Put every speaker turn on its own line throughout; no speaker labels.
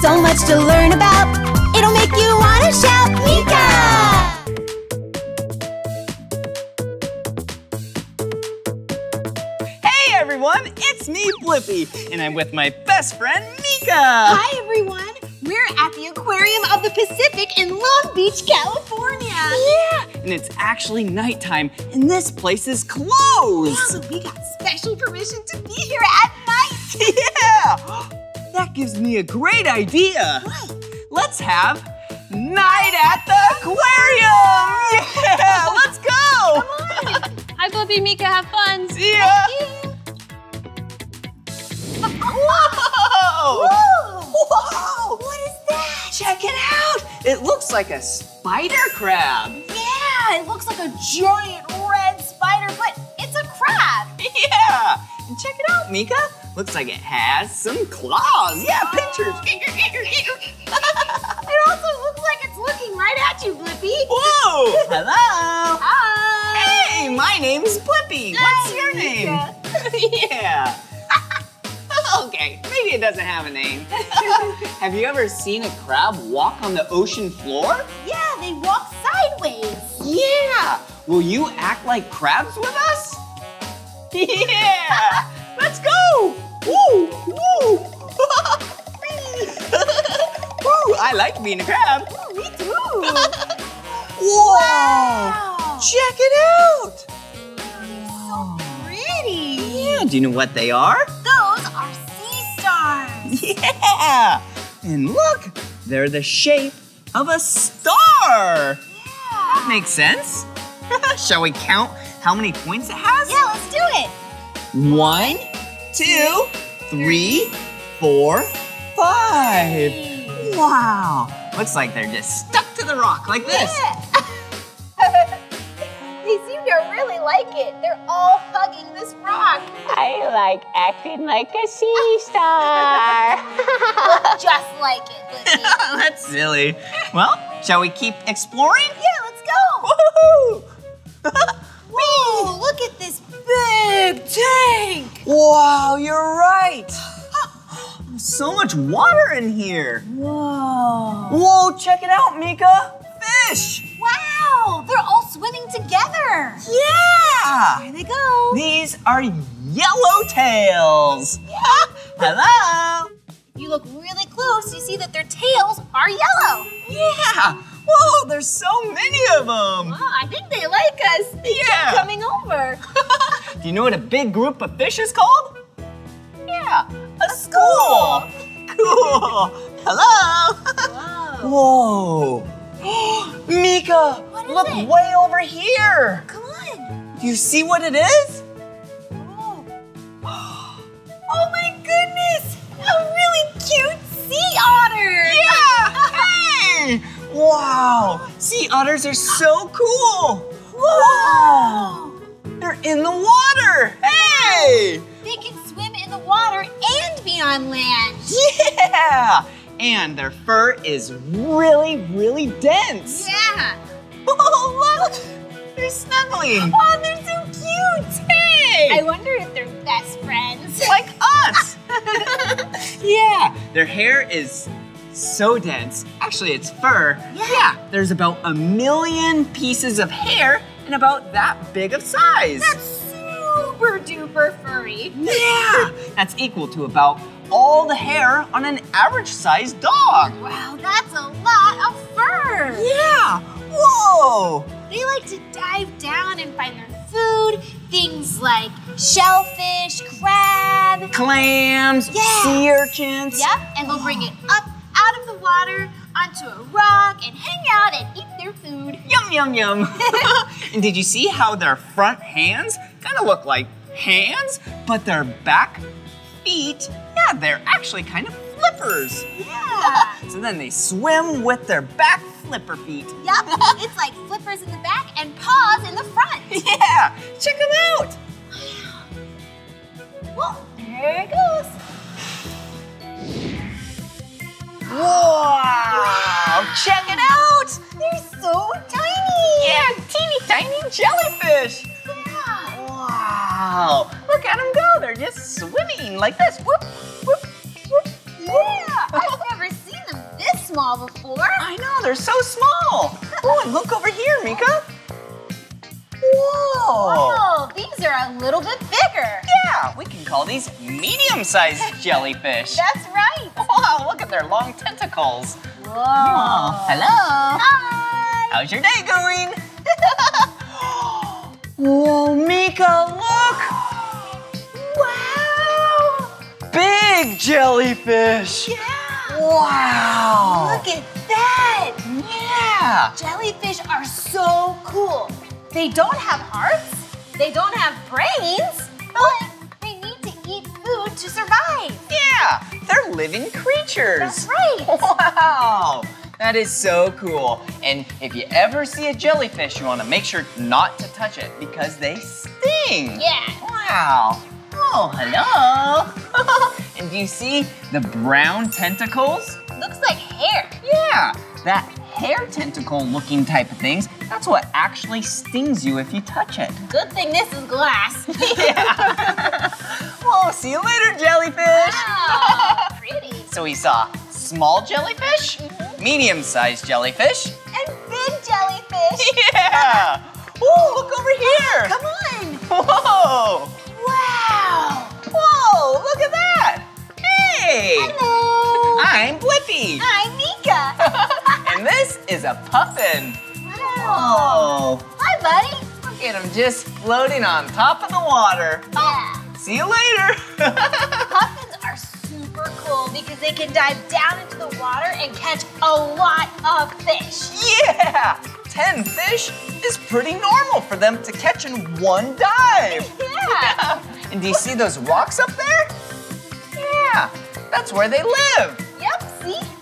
So much to learn about. It'll make you want to shout, Meekah!
Hey everyone, it's me, Blippi, and I'm with my best friend, Meekah.
Hi, everyone. We're at the Aquarium of the Pacific in Long Beach, California.
Yeah, and it's actually nighttime, and this place is
Yeah,
closed.
so we got special permission to be here at night.
Yeah, that gives me a great idea. Let's have night at the aquarium. Yeah, let's go. Come on.
Hi, Blippi, Meekah, have fun.
See ya. Whoa! Whoa!
What is that?
Check it out! It looks like a spider crab.
Yeah, it looks like a giant red spider, but it's a crab.
Yeah! Check it out, Meekah. Looks like it has some claws. Yeah, pictures.
It also looks like it's looking right at you, Blippi.
Whoa! Hello!
Hi.
Hey, my name's Blippi. What's your name? yeah. okay, maybe it doesn't have a name. have you ever seen a crab walk on the ocean floor?
Yeah, they walk sideways.
Yeah! Will you act like crabs with us? Yeah! Let's go! Woo! Woo! Woo! I like being a crab.
Me too.
Whoa!
Wow.
Check it out!
So pretty.
Yeah, do you know what they are?
Those are sea stars.
Yeah! And look, they're the shape of a star.
Yeah.
That Makes sense. Shall we count how many points it has?
Yeah, let's do it.
One, two, three, four, five. Wow. Looks like they're just stuck to the rock like this.
they seem to really like it. They're all hugging this rock.
I like acting like a sea star.
Look just like it, Blippi.
That's silly. Well, shall we keep exploring?
yeah, let's go. Big tank.
wow, you're right. So much water in here.
Whoa.
Whoa, check it out, Meekah. Fish.
Wow, they're all swimming together.
Yeah.
Here they go.
These are yellowtails. Hello.
If you look really close, you see that their tails are yellow.
Yeah. Whoa, there's so many of them.
Wow, I think they like us. They keep coming over.
Do you know what a big group of fish is called? Yeah, a school. Cool. Hello. Whoa. Meekah,
What is
look
it?
way over here.
Come on.
Do you see what it is?
Oh. oh my goodness! A really cute sea otter!
Yeah. Hey. Wow. Sea otters are so cool.
Whoa!
They're in the water. Hey.
They can swim in the water and be on land.
Yeah. And their fur is really, really dense.
Yeah.
Oh, look! They're snuggling.
Oh, they're so cute!
Hey!
I wonder if they're best friends.
like us. yeah, their hair is so dense. Actually, it's fur.
Yeah.
there's about a million pieces of hair and about that big of size.
That's super duper furry.
yeah, that's equal to about all the hair on an average sized dog.
Wow, that's a lot of fur.
Yeah, whoa.
They like to dive down and find their food. Things like shellfish, crab.
Clams,
Yeah.
sea urchins.
Yep, and they'll bring it up out of the water onto a rock and hang out and eat their food.
Yum, yum, yum. and did you see how their front hands kind of look like hands, but their back feet, yeah, they're actually kind of flippers.
Yeah.
So then they swim with their back flipper feet.
yep, it's like flippers in the back and paws in the front.
Yeah, check them out.
Well, there it goes.
Wow, check it out.
They're so tiny.
Yeah, teeny tiny jellyfish.
Yeah.
Wow, look at them go. They're just swimming like this. Whoop, whoop, whoop.
Yeah, I've never seen them this small before.
I know, they're so small. Oh, and look over here, Meekah. Whoa.
Oh, these are a little bit bigger.
Yeah, we can call these medium-sized jellyfish.
That's right.
Wow, look at their long tentacles.
Whoa.
Oh, hello.
Hi.
How's your day going? Whoa, Meekah, look!
Wow.
Big jellyfish!
Yeah.
Wow!
Look at that.
Yeah!
Jellyfish are so cool. They don't have hearts, they don't have brains, but they need to eat food to survive.
Yeah! They're living creatures!
That's right.
Wow! That is so cool. And if you ever see a jellyfish, you want to make sure not to touch it because they sting.
Yeah.
Wow. Oh, hello. and do you see the brown tentacles?
Looks like hair.
Yeah, that hair tentacle looking type of things, that's what actually stings you if you touch it.
Good thing this is glass.
Yeah. well, see you later, jellyfish.
Wow, pretty.
So we saw small jellyfish, mm-hmm. medium-sized jellyfish.
And big jellyfish.
Yeah. Ooh, look over here.
Come on.
Whoa.
Wow.
Whoa, look at that. Hey.
Hello.
I'm Blippi.
I'm Meekah.
And this is a puffin.
Wow.
Oh.
Hi, buddy.
Look at him just floating on top of the water.
Yeah.
See you later.
Puffins are super cool because they can dive down into the water and catch a lot of fish.
yeah, 10 fish is pretty normal for them to catch in one dive.
Yeah.
And do you see those rocks up there? Yeah, that's where they live.
Yep, see?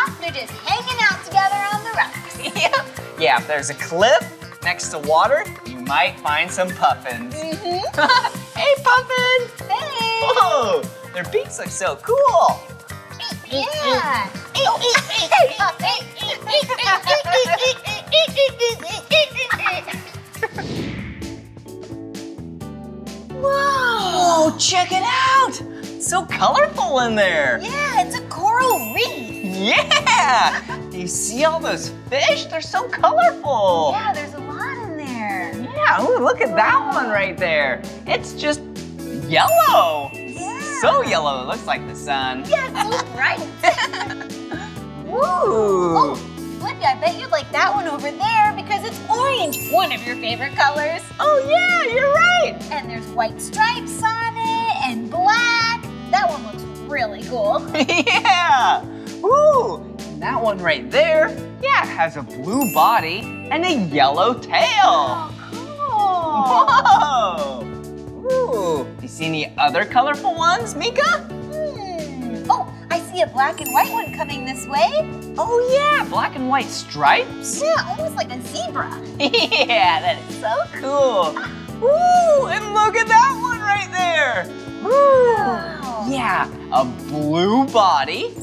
All the way up top, they're just hanging out together on the rocks.
Yeah. Yeah, if there's a cliff next to water, you might find some puffins. Mhm. hey, puffin!
Hey!
Whoa, their beaks look so cool.
Yeah! Whoa!
Whoa, check it out! So colorful in there.
Yeah, it's a coral reef.
Yeah! Do you see all those fish? They're so colorful.
Yeah, there's a lot in there.
Yeah, ooh, look at that one right there. It's just yellow.
Yeah.
So yellow, it looks like the sun.
Yeah, it's so bright.
Ooh.
Oh, Blippi, I bet you'd like that one over there because it's orange, one of your favorite colors.
Oh, yeah, you're right.
And there's white stripes on it and black. That one looks really cool.
yeah. Ooh, and that one right there, yeah, it has a blue body and a yellow tail.
Oh,
Whoa. Ooh, you see any other colorful ones, Meekah?
Hmm. Oh, I see a black and white one coming this way.
Oh, yeah, black and white stripes.
Yeah, almost like a zebra.
yeah, that is so cool. Ooh, and look at that one right there. Ooh.
Wow.
Yeah, a blue body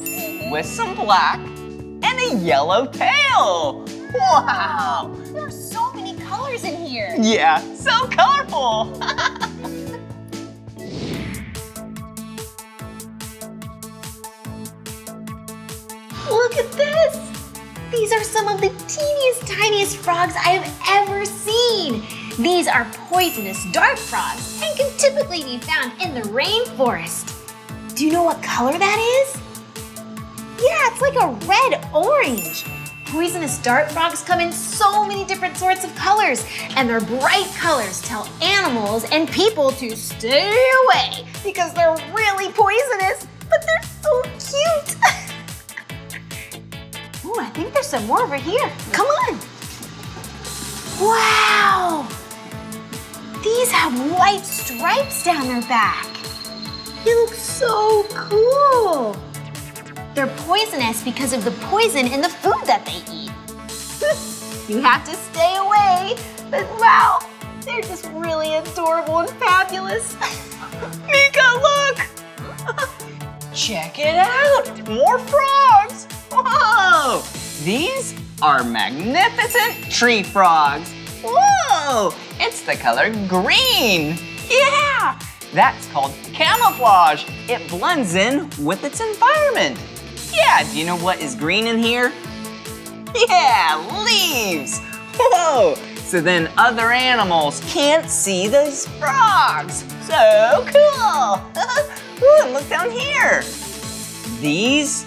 with some black and a yellow tail. Wow.
There are so many colors in here.
Yeah, so colorful.
Look at this. These are some of the teeniest, tiniest frogs I have ever seen. These are poisonous dart frogs and can typically be found in the rainforest. Do you know what color that is? It's like a red orange. Poisonous dart frogs come in so many different sorts of colors, and their bright colors tell animals and people to stay away because they're really poisonous, but they're so cute. Ooh, I think there's some more over here. Come on. Wow! These have white stripes down their back. They look so cool. They're poisonous because of the poison in the food that they eat. you have to stay away, but wow, they're just really adorable and fabulous.
Meekah, look! Check it out! More frogs! Whoa! These are magnificent tree frogs. Whoa! It's the color green. Yeah! That's called camouflage. It blends in with its environment. Yeah, do you know what is green in here? Yeah, leaves. Whoa! So then other animals can't see those frogs. So cool. Ooh, and look down here. These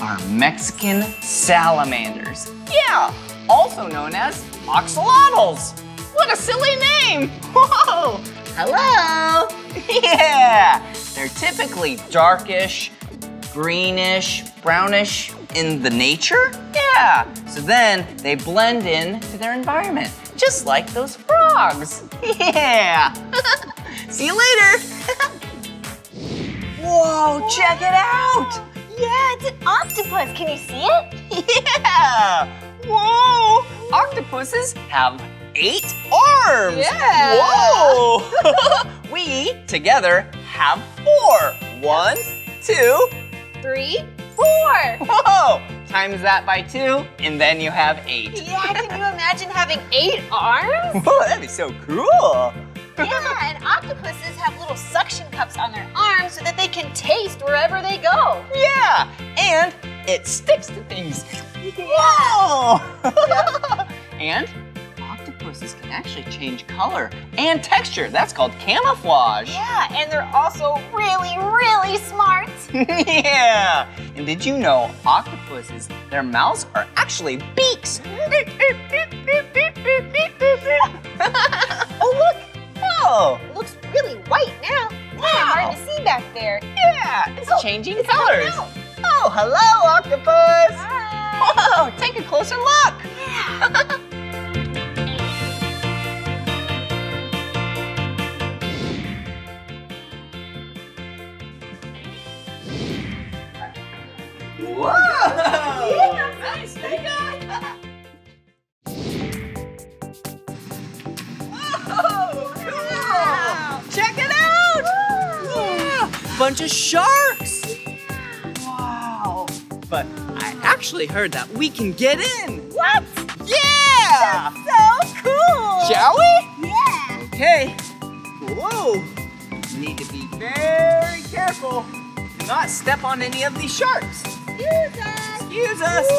are Mexican salamanders. Yeah, also known as axolotls. What a silly name. Whoa! Hello. Yeah, they're typically darkish, greenish, brownish in the nature. Yeah, so then they blend in to their environment, just like those frogs. Yeah. See you later. Whoa, check it out.
Yeah, it's an octopus. Can you see it?
Yeah. Whoa, octopuses have eight arms.
Yeah.
Whoa. we together have four. One, two,
Three, four.
whoa. Times that by two, and then you have eight.
Yeah, can you imagine having eight arms?
Whoa, that'd be so cool.
Yeah, and octopuses have little suction cups on their arms so that they can taste wherever they go.
Yeah, and it sticks to things. Whoa! and octopuses can actually change color and texture. That's called camouflage.
Yeah, and they're also really, really smart.
yeah. And did you know octopuses, their mouths are actually beaks? oh, look. Oh,
It looks really white now. Yeah, hard to see back there.
yeah. It's
Oh,
changing
it's
colors. Oh, hello, octopus.
Hi.
Whoa, take a closer look. Whoa! Nice, Meekah. Whoa, oh, cool. Check it out. Yeah, bunch of sharks. Wow. But I actually heard that we can get in.
What?
Yeah!
So cool.
Shall we?
Yeah.
Okay. Whoa. Need to be very careful. Do not step on any of these sharks.
Excuse us.
Excuse us.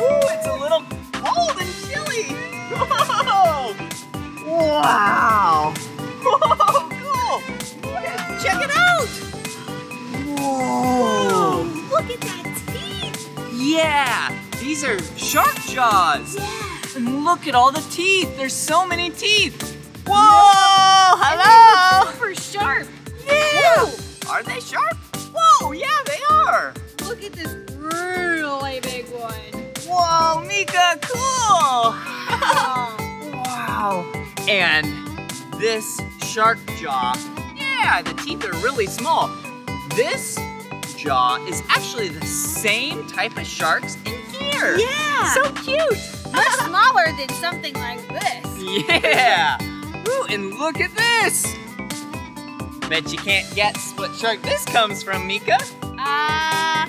Ooh, it's a little cold and chilly. Whoa. Wow. Whoa, cool. Check it out. Whoa.
Look at that teeth.
Yeah, these are shark jaws.
Yeah.
And look at all the teeth. There's so many teeth. Whoa! Hello!
Super sharp.
Yeah. Are they sharp? Whoa, yeah, they are. And this shark jaw, yeah, the teeth are really small. This jaw is actually the same type of sharks in here.
Yeah.
So cute.
Much smaller than something like this.
Yeah! Ooh, and look at this! Bet you can't guess what shark this comes from, Meekah.
Ah,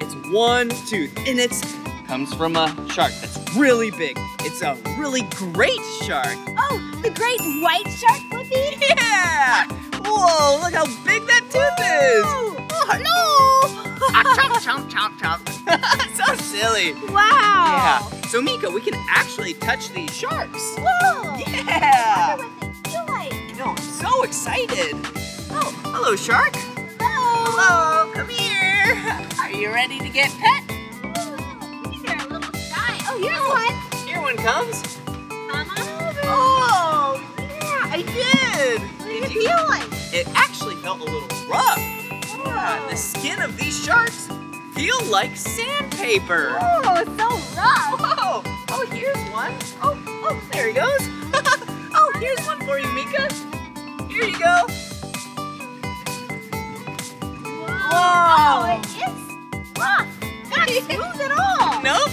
It's one tooth, and it's comes from a shark that's really big. It's a really great shark.
Oh, the great white shark, Blippi.
Yeah! Whoa, look how big that tooth is! Oh, hello! ah, chomp, chomp, chomp, chomp. so silly.
Wow.
Yeah. So, Meekah, we can actually touch these sharks.
Whoa.
Yeah!
I wonder what they feel like.
No, I'm so excited. Oh, hello, shark.
Hello.
Hello, come here. Are you ready to get pet?
Oh, these are a little shy. Oh, here's one.
Here one comes.
Come on over.
Oh, yeah, I did.
What
Did you-
feel like?
It actually felt a little rough. Yeah, the skin of these sharks feel like sandpaper.
Oh, it's so rough.
Whoa! Oh, oh, here's one. Oh, oh, there he goes. oh, here's one for you, Meekah. Here you go.
Oh,
Whoa!
it is rough. Not smooth at all.
Nope.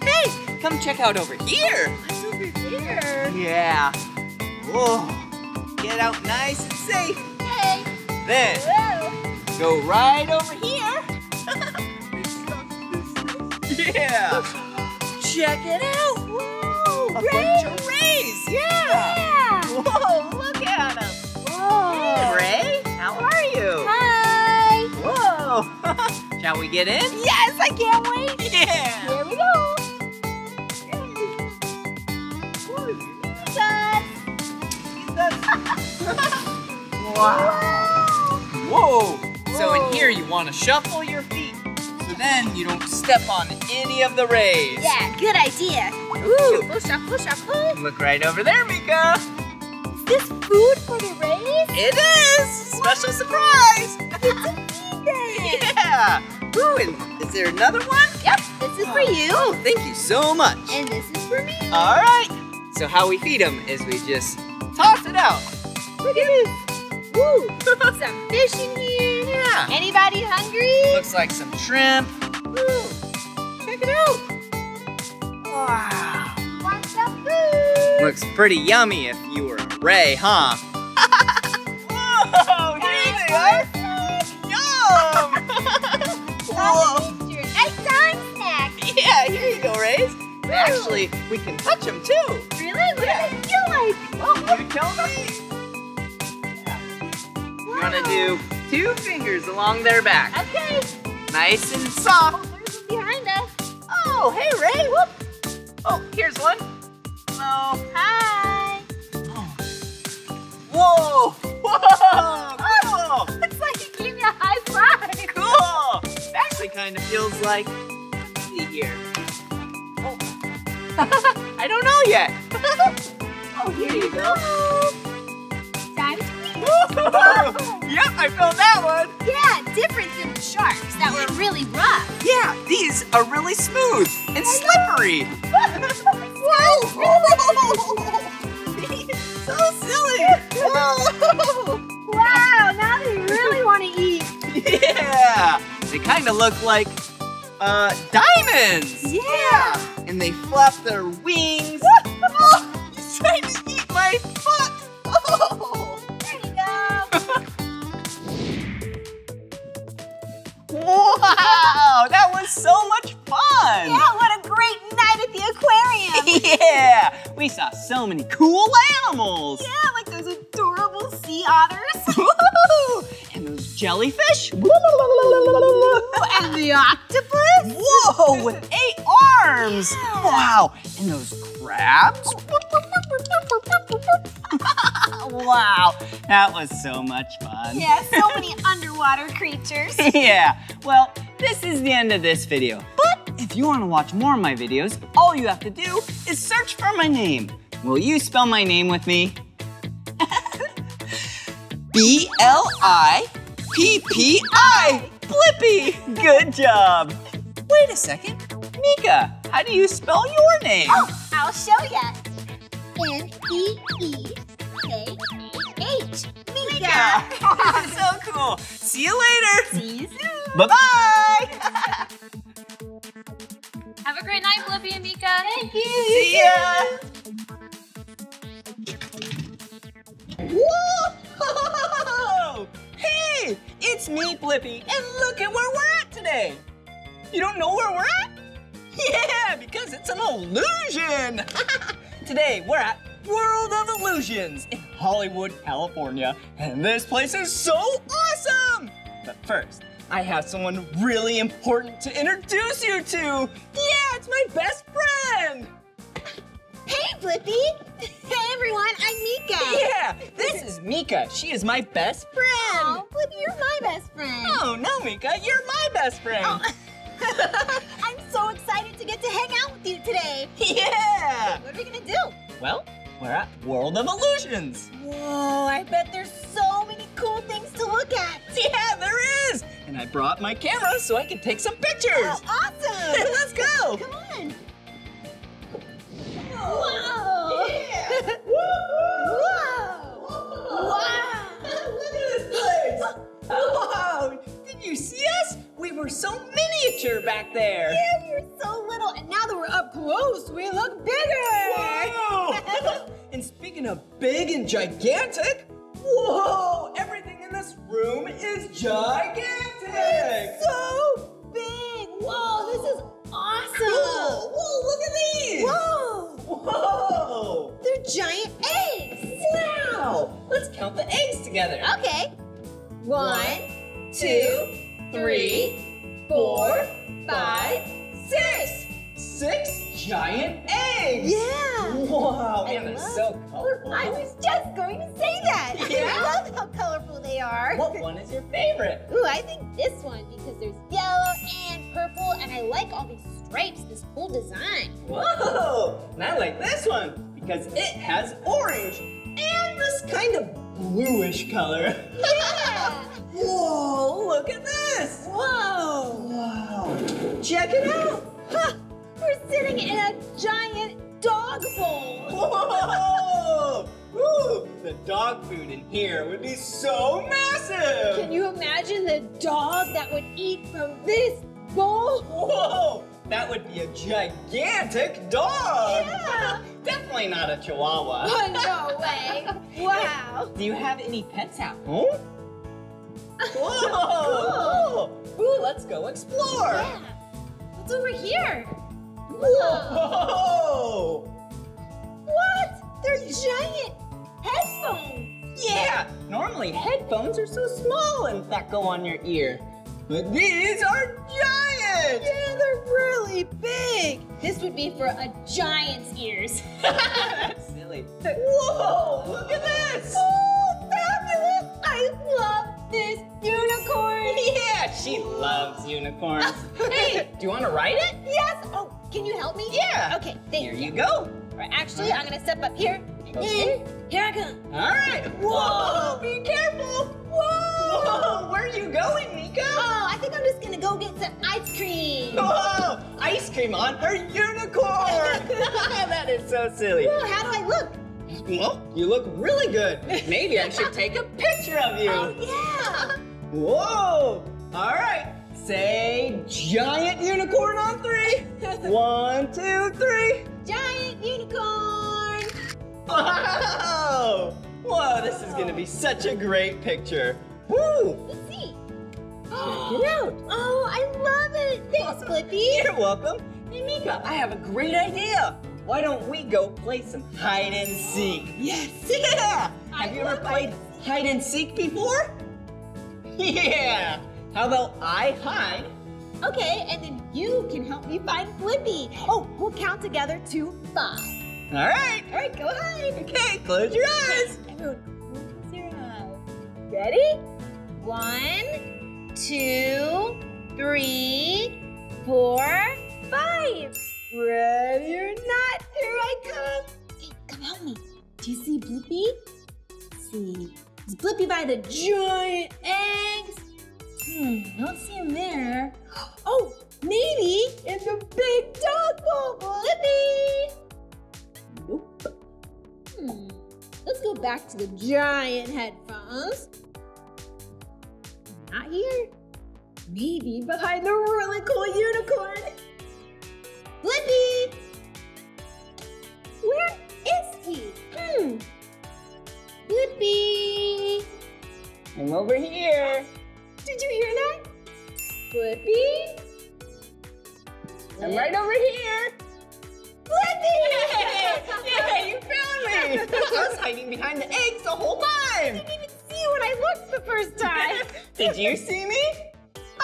hey, come check out over here.
What's over there?
Yeah. Whoa. Get out nice and safe.
Hey.
Then
Whoa.
go right over here. yeah. Check it out.
Whoa.
A
Ray.
bunch of rays. Yeah.
Yeah.
Whoa, look at them. Hey,
Whoa.
Ray, how are you?
Hi.
Whoa. Shall we get in?
Yes, I can't wait.
Yeah.
Here we go.
Wow. Whoa. So in here you want to shuffle your feet so then you don't step on any of the rays.
Yeah, good idea. Ooh, push up, push up, push.
Look right over there, Meekah.
Is this food for the rays?
It is! Special surprise! it's a yeah! Ooh, and is there another one?
Yep, this is for you.
Oh, thank you so much.
And this is for me.
All right. So how we feed them is we just toss it out.
Look at this. Woo! Some fish in here.
Yeah.
Anybody hungry?
Looks like some shrimp.
Ooh, check it out.
Wow.
Want some food?
Looks pretty yummy if you were a ray, huh? Whoa, here they are. Yum! Whoa.
Nighttime snack.
Yeah, here you go, Rays. Actually, we can touch them too.
Really? What does it feel like?
Oh, you tell me. You want to do two fingers along their back.
Okay.
Nice and soft.
Oh, there's one behind us.
Oh, hey, Ray. Whoop. Oh, here's one. Hello.
Hi.
Whoa. Whoa. Cool.
It's like he gave me a high five.
Cool. It actually kind of feels like. See here. Oh. I don't know yet. oh, here you go.
Time to eat.
yep, I felt that one.
Yeah, different than the sharks that were really rough.
Yeah, these are really smooth and slippery. Whoa! so silly.
Wow, now they really want to eat.
yeah, they kind of look like uh, diamonds.
Yeah.
And they flap their wings. oh, he's trying to eat my foot. Oh. Wow, that was so much fun.
Yeah, what a great night at the aquarium.
Yeah, we saw so many cool animals.
yeah, like those adorable sea otters.
Woo! And those jellyfish.
and the octopus.
Whoa, with eight arms. Wow, and those crabs. Wow, that was so much fun.
Yeah, so many underwater creatures.
yeah, well, this is the end of this video. But if you want to watch more of my videos, all you have to do is search for my name. Will you spell my name with me? B L I P P I. Blippi. Good job. Wait a second. Meekah, how do you spell your name?
Oh, I'll show ya. M E E K A H. Meekah.
so cool. See you later.
See you soon.
Bye bye.
Have a great night, Blippi and Meekah.
Thank you.
See ya. Whoa! Hey, it's me, Blippi, and look at where we're at today. You don't know where we're at? Yeah, because it's an illusion. today we're at World of Illusions in Hollywood, California, and this place is so awesome. But first, I have someone really important to introduce you to. Yeah, it's my best friend.
Hey, Blippi. Hey, everyone. I'm Meekah.
Yeah, this is Meekah. She is my best friend.
Oh, Blippi, you're my best friend.
Oh, no, Meekah, you're my best friend. Oh.
I'm so excited to get to hang out with you today.
Yeah.
What are we gonna do?
Well, we're at World of Illusions.
Whoa, I bet there's so many cool things to look at.
Yeah, there is. And I brought my camera so I can take some pictures.
Oh, awesome.
Let's go.
Come on. Whoa.
Yeah.
Whoa. Wow.
Look at this place. Oh. Wow. Did you see us? We were so miniature back there.
Yeah, we were so little, and now that we're up close, we look bigger.
Whoa! and speaking of big and gigantic, whoa! Everything in this room is gigantic!
so big. Whoa, this is awesome.
Cool! Whoa, look at these!
Whoa.
Whoa!
They're giant eggs.
Wow! Let's count the eggs together.
Okay. One,
two, three,
four, five, six.
Six giant eggs!
Yeah.
Wow,
I
and they're so colorful.
I was just going to say that.
Yeah?
I love how colorful they are.
What one is your favorite?
Ooh, I think this one because there's yellow and purple, and I like all these stripes, this cool design.
Whoa! And I like this one because it has orange and this kind of bluish color.
Yeah!
Whoa, look at this!
Whoa.
Wow! Check it out!
Huh, we're sitting in a giant dog bowl.
Whoa! Woo! The dog food in here would be so massive!
Can you imagine the dog that would eat from this bowl?
Whoa! That would be a gigantic dog!
Yeah.
Definitely not a chihuahua.
Oh, no way. Wow.
Do you have any pets at home? Whoa! cool. Ooh, let's go explore!
Yeah. What's over here?
Whoa!
What? They're giant headphones.
Yeah! Normally headphones are so small and that go on your ear. But these are giant!
Yeah, they're really big. This would be for a giant's ears.
That's silly. Whoa! Look at this!
Oh, fabulous! I love this unicorn.
Yeah, she loves unicorns. hey, do you want to ride it?
Yes. Oh, can you help me?
Yeah.
Okay, thank
Here
you.
you go.
Right, actually, I'm gonna step up here.
Okay.
here I come.
All right. Whoa! Be careful! Whoa! Whoa! Where are you going, Nico?
Oh, I think I'm just gonna go get some ice cream.
Whoa! Oh, ice cream on her unicorn! that is so silly.
Whoa, how do I look?
Well, you look really good. Maybe I should take a picture of you.
Oh, yeah.
Whoa! All right. Say giant unicorn on three. One, two, three.
Giant unicorn.
Wow! Whoa, this is gonna be oh. such a great picture. Woo!
Let's see.
Check it out.
Oh, I love it. Thanks, Blippi.
You're welcome. Hey, Meekah, I have a great idea. Why don't we go play some hide and seek? Yes. Yeah.
I
have you ever played hide and seek before? Yeah. How about I hide?
Okay, and then you can help me find Blippi. Oh, we'll count together to five.
All right.
All right, go ahead.
Okay, close your eyes.
Everyone, close your eyes. Ready? One, two, three, four, five. Ready or not, here I come. Hey, come help me. Do you see Blippi? See. Is Blippi by the giant eggs? Hmm, don't see him there. Oh, maybe in the big dog bowl. Blippi! Nope. Hmm. Let's go back to the giant headphones. Not here. Maybe behind the really cool unicorn. Blippi! Where is he? Hmm. Blippi!
I'm over here.
Did you hear that? Blippi?
I'm right over here.
Blippi!
yeah, you found me. I was hiding behind the eggs the whole time.
See you when I looked the first time.
Did you see me?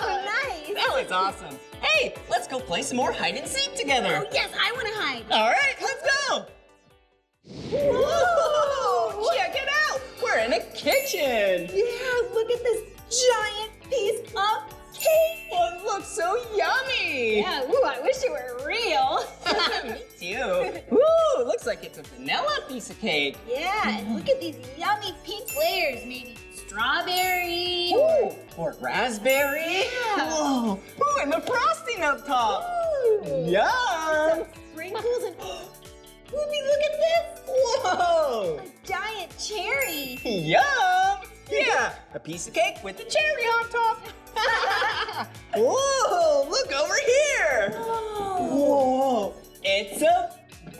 Oh, nice.
That was awesome. Hey, let's go play some more hide and seek together.
Oh, yes, I want to hide.
All right, let's go. Whoa! Check it out. We're in a kitchen.
Yeah, look at this giant piece of cake.
Oh, it looks so yummy.
Yeah, ooh, I wish it were real.
Ooh, looks like it's a vanilla piece of cake.
yeah, and look at these yummy pink layers. Maybe strawberry.
Ooh, or raspberry.
Yeah.
Whoa. Ooh, and the frosting up top.
Ooh.
Yum.
Sprinkles and. Ruby, look at this!
Whoa.
A giant cherry.
Yum. Yeah, a piece of cake with a cherry on top. Whoa, look over here. Whoa, it's a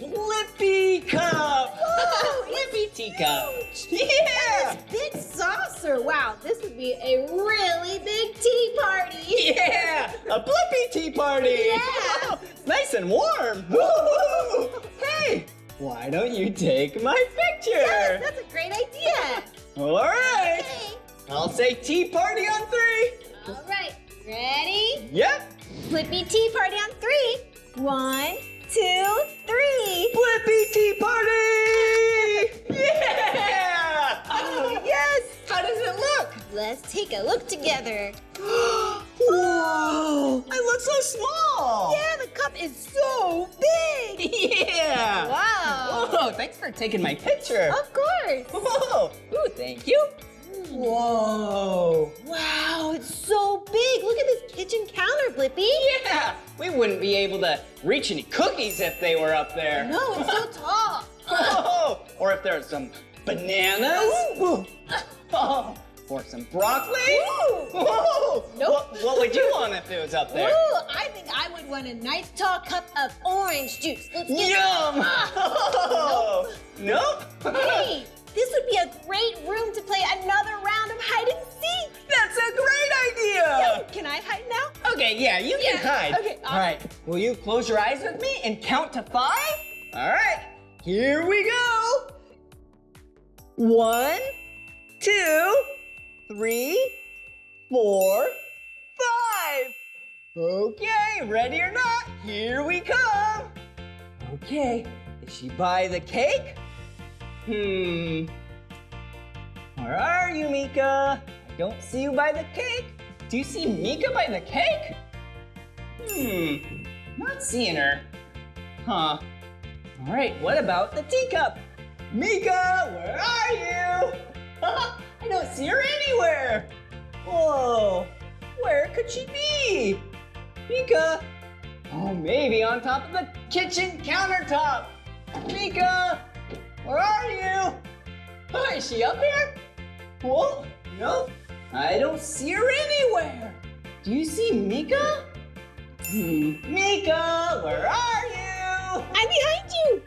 Blippi cup.
Whoa,
Blippi teacup. Yeah.
Big saucer. Wow, this would be a really big tea party.
Yeah, a Blippi tea party.
Yeah.
nice and warm. Woo! Hey, why don't you take my picture?
Yes, that's a great idea.
All right.
Okay.
I'll say tea party on three.
All right. Ready?
Yep.
Blippi tea party on three. One, two, three.
Blippi Tea Party! Yeah! Oh, yes! How does it look?
Let's take a look together.
Whoa! I look so small!
Yeah, the cup is so big.
Yeah!
Wow.
Whoa, thanks for taking my picture.
Of course.
Whoa! Ooh, thank you. Whoa!
Wow, it's so big. Look at this kitchen counter, Blippi.
Yeah! We wouldn't be able to reach any cookies if they were up there.
No, it's so tall.
Whoa! Or if there's some bananas. Oh, or some broccoli. Whoa!
Nope.
What, what would you want if it was up there?
Ooh, I think I would want a nice tall cup of orange juice. Let's get
Yum!
Ah.
Nope.
Hey, this would be a great room to play another round of hide and seek.
That's a great idea.
Can I hide now?
Okay, yeah, you can hide.
okay,
All right. Will you close your eyes with me and count to five? All right. Here we go. One, two, three, four, five. Okay, ready or not, here we come. Okay, is she by the cake? Hmm. Where are you, Meekah? I don't see you by the cake. Do you see Meekah by the cake? Hmm, not seeing her. Huh. All right, what about the teacup? Meekah, where are you? I don't see her anywhere. Whoa, where could she be? Meekah. Oh, maybe on top of the kitchen countertop. Meekah, where are you? Oh, is she up here? Whoa, no, I don't see her anywhere. Do you see Meekah? Hmm, Meekah, where are you?
I'm behind you.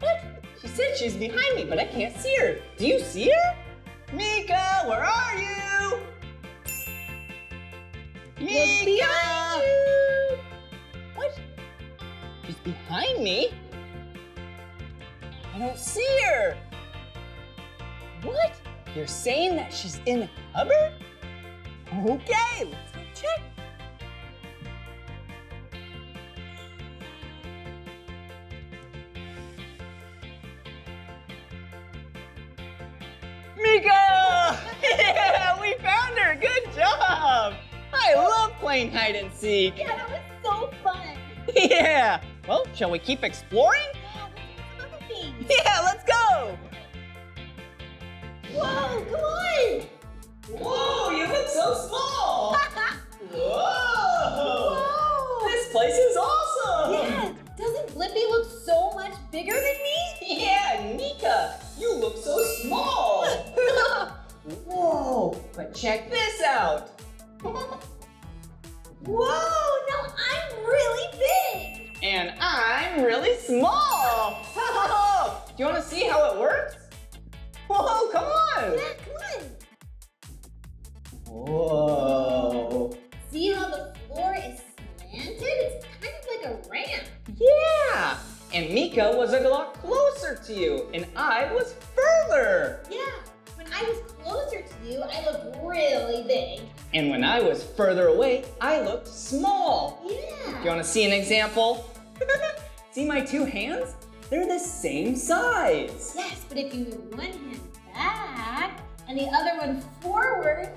What? She said she's behind me, but I can't see her. Do you see her? Meekah, where are you? Meekah!
behind you.
What? She's behind me? I don't see her. What? You're saying that she's in a cupboard? Okay, let's go check. Meekah! Yeah, we found her. Good job. I love playing hide and seek.
Yeah, that was so fun.
Yeah. Well, shall we keep exploring?
Yeah, let's
go.
Whoa, come on.
Whoa, you look so small. Whoa.
Whoa.
This place is awesome.
Yeah, doesn't Blippi look so much bigger than me?
Yeah, Meekah, you look so small. Whoa, but check this out.
Whoa,
Meekah was a lot closer to you, and I was further.
Yeah, when I was closer to you, I looked really big.
And when I was further away, I looked small.
Yeah.
You want to see an example? see my two hands? They're the same size.
Yes, but if you move one hand back and the other one forward,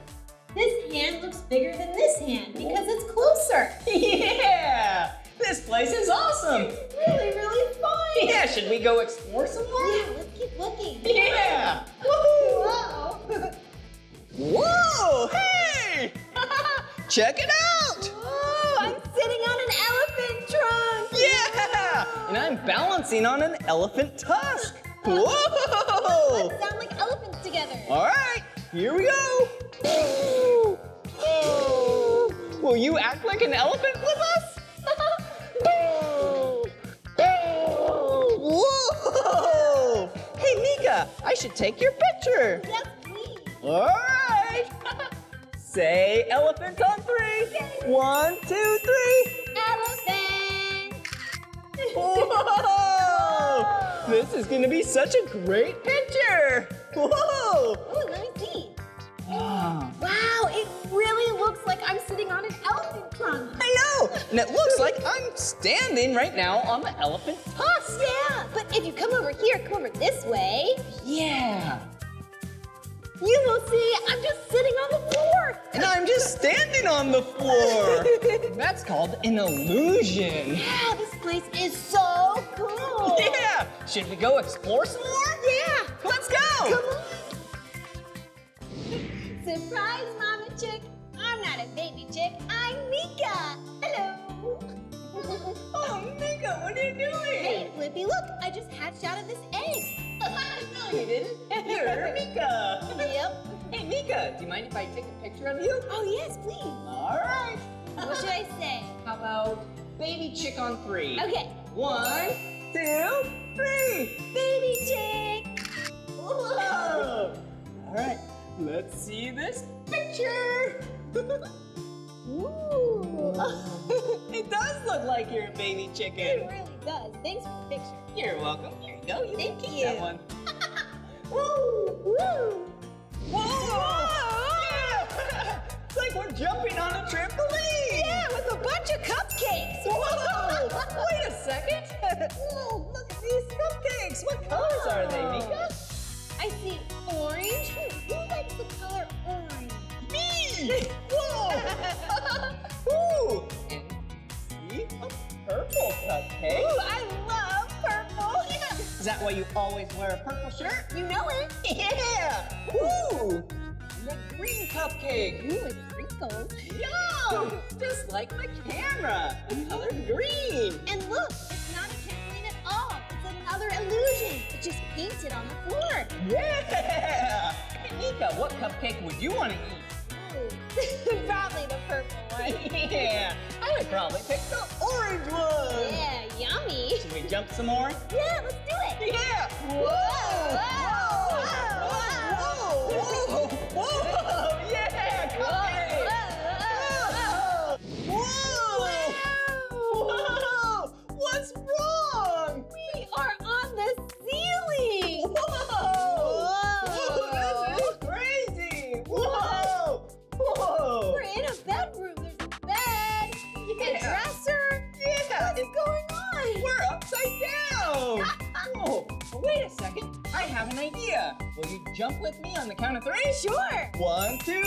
this hand looks bigger than this hand because it's closer.
yeah! This place is awesome.
It's really, really fun.
Yeah, should we go explore some more?
Yeah, let's keep looking.
Yeah! Woohoo!
Whoa.
Whoa! Hey! Check it out!
Whoa, I'm sitting on an elephant trunk.
Yeah! And I'm balancing on an elephant tusk. Whoa!
Let's sound like elephants together.
All right, here we go. Woo! Will you act like an elephant with us? Whoa! Hey, Meekah, I should take your picture.
Yes, please.
All right. Say elephant on three. One, two, three.
Elephant.
Whoa! This is gonna be such a great picture. Whoa!
Ooh, let me see
wow,
it really looks like I'm sitting on an elephant trunk. I
know, and it looks like I'm standing right now on the elephant tusk.
Yeah, but if you come over here, come over this way.
Yeah.
You will see I'm just sitting on the floor.
And I'm just standing on the floor. That's called an illusion.
Yeah, this place is so cool.
Yeah. Should we go explore some more?
Yeah.
Let's go.
Come on. Surprise, Mama Chick. I'm not a baby chick. I'm Meekah. Hello.
Oh, Meekah, what are you doing?
hey, Blippi, look. I just hatched out of this egg.
no, you didn't. You're Meekah.
yep.
Hey, Meekah, do you mind if I take a picture of you?
Oh, yes, please.
All right.
What should I say?
How about baby chick on three?
Okay.
One, two, three.
Baby chick.
Whoa! All right, let's see this picture.
Ooh.
it does look like you're a baby chicken.
It really does. Thanks for the picture.
You're welcome. Here you go. You
Thank
can keep
you.
that one.
Woo! Woo!
Whoa! Yeah! it's like we're jumping on a trampoline.
Yeah, with a bunch of cupcakes.
Whoa! Wait a second. Whoa! Look at these cupcakes. What colors are they, oh. Meekah?
I see orange. Who likes the color orange?
Me! Whoa! Ooh! And see a purple cupcake.
Ooh, I love purple.
Is that why you always wear a purple shirt?
You know it.
Yeah! And a green cupcake.
Ooh, it's wrinkled.
Yum! Just like my camera. The color green.
And look, it's another illusion. It's just painted on the floor.
Yeah! Hey, Meekah, what cupcake would you want to eat?
Probably the purple one.
yeah! I would probably pick the orange one.
Yeah, yummy.
Should we jump some more?
Yeah, let's do it.
Yeah!
Whoa!
Whoa! Whoa! Whoa! Whoa! Yeah! Cupcake! Whoa! Whoa! What's wrong?
Are on the ceiling.
Whoa! This is crazy! Whoa! Whoa!
We're in a bedroom. There's a bed,
yeah.
a dresser.
Yeah!
What's going on?
We're upside down! Whoa! Wait a second. I have an idea. Will you jump with me on the count of three?
Sure.
One, two,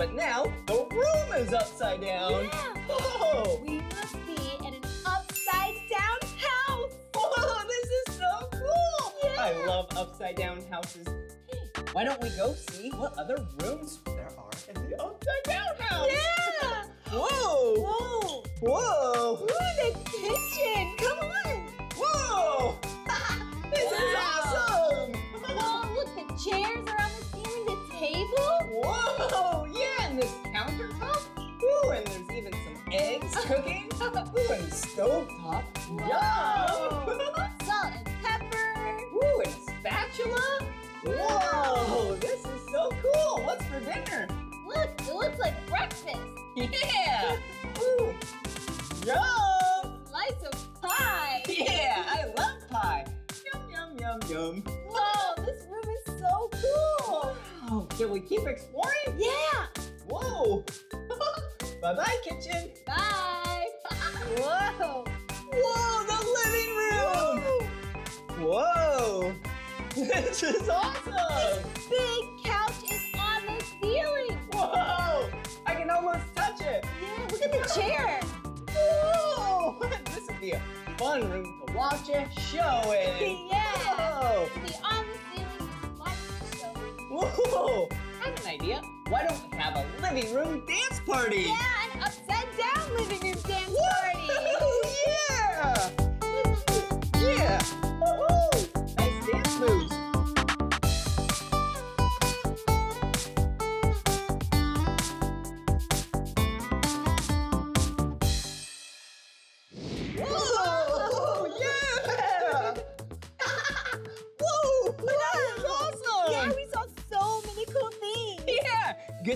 but now the
room is upside down.
Yeah.
Whoa!
We must be in an upside down house.
Whoa! This is so cool!
Yeah.
I love upside down houses. Why don't we go see what other rooms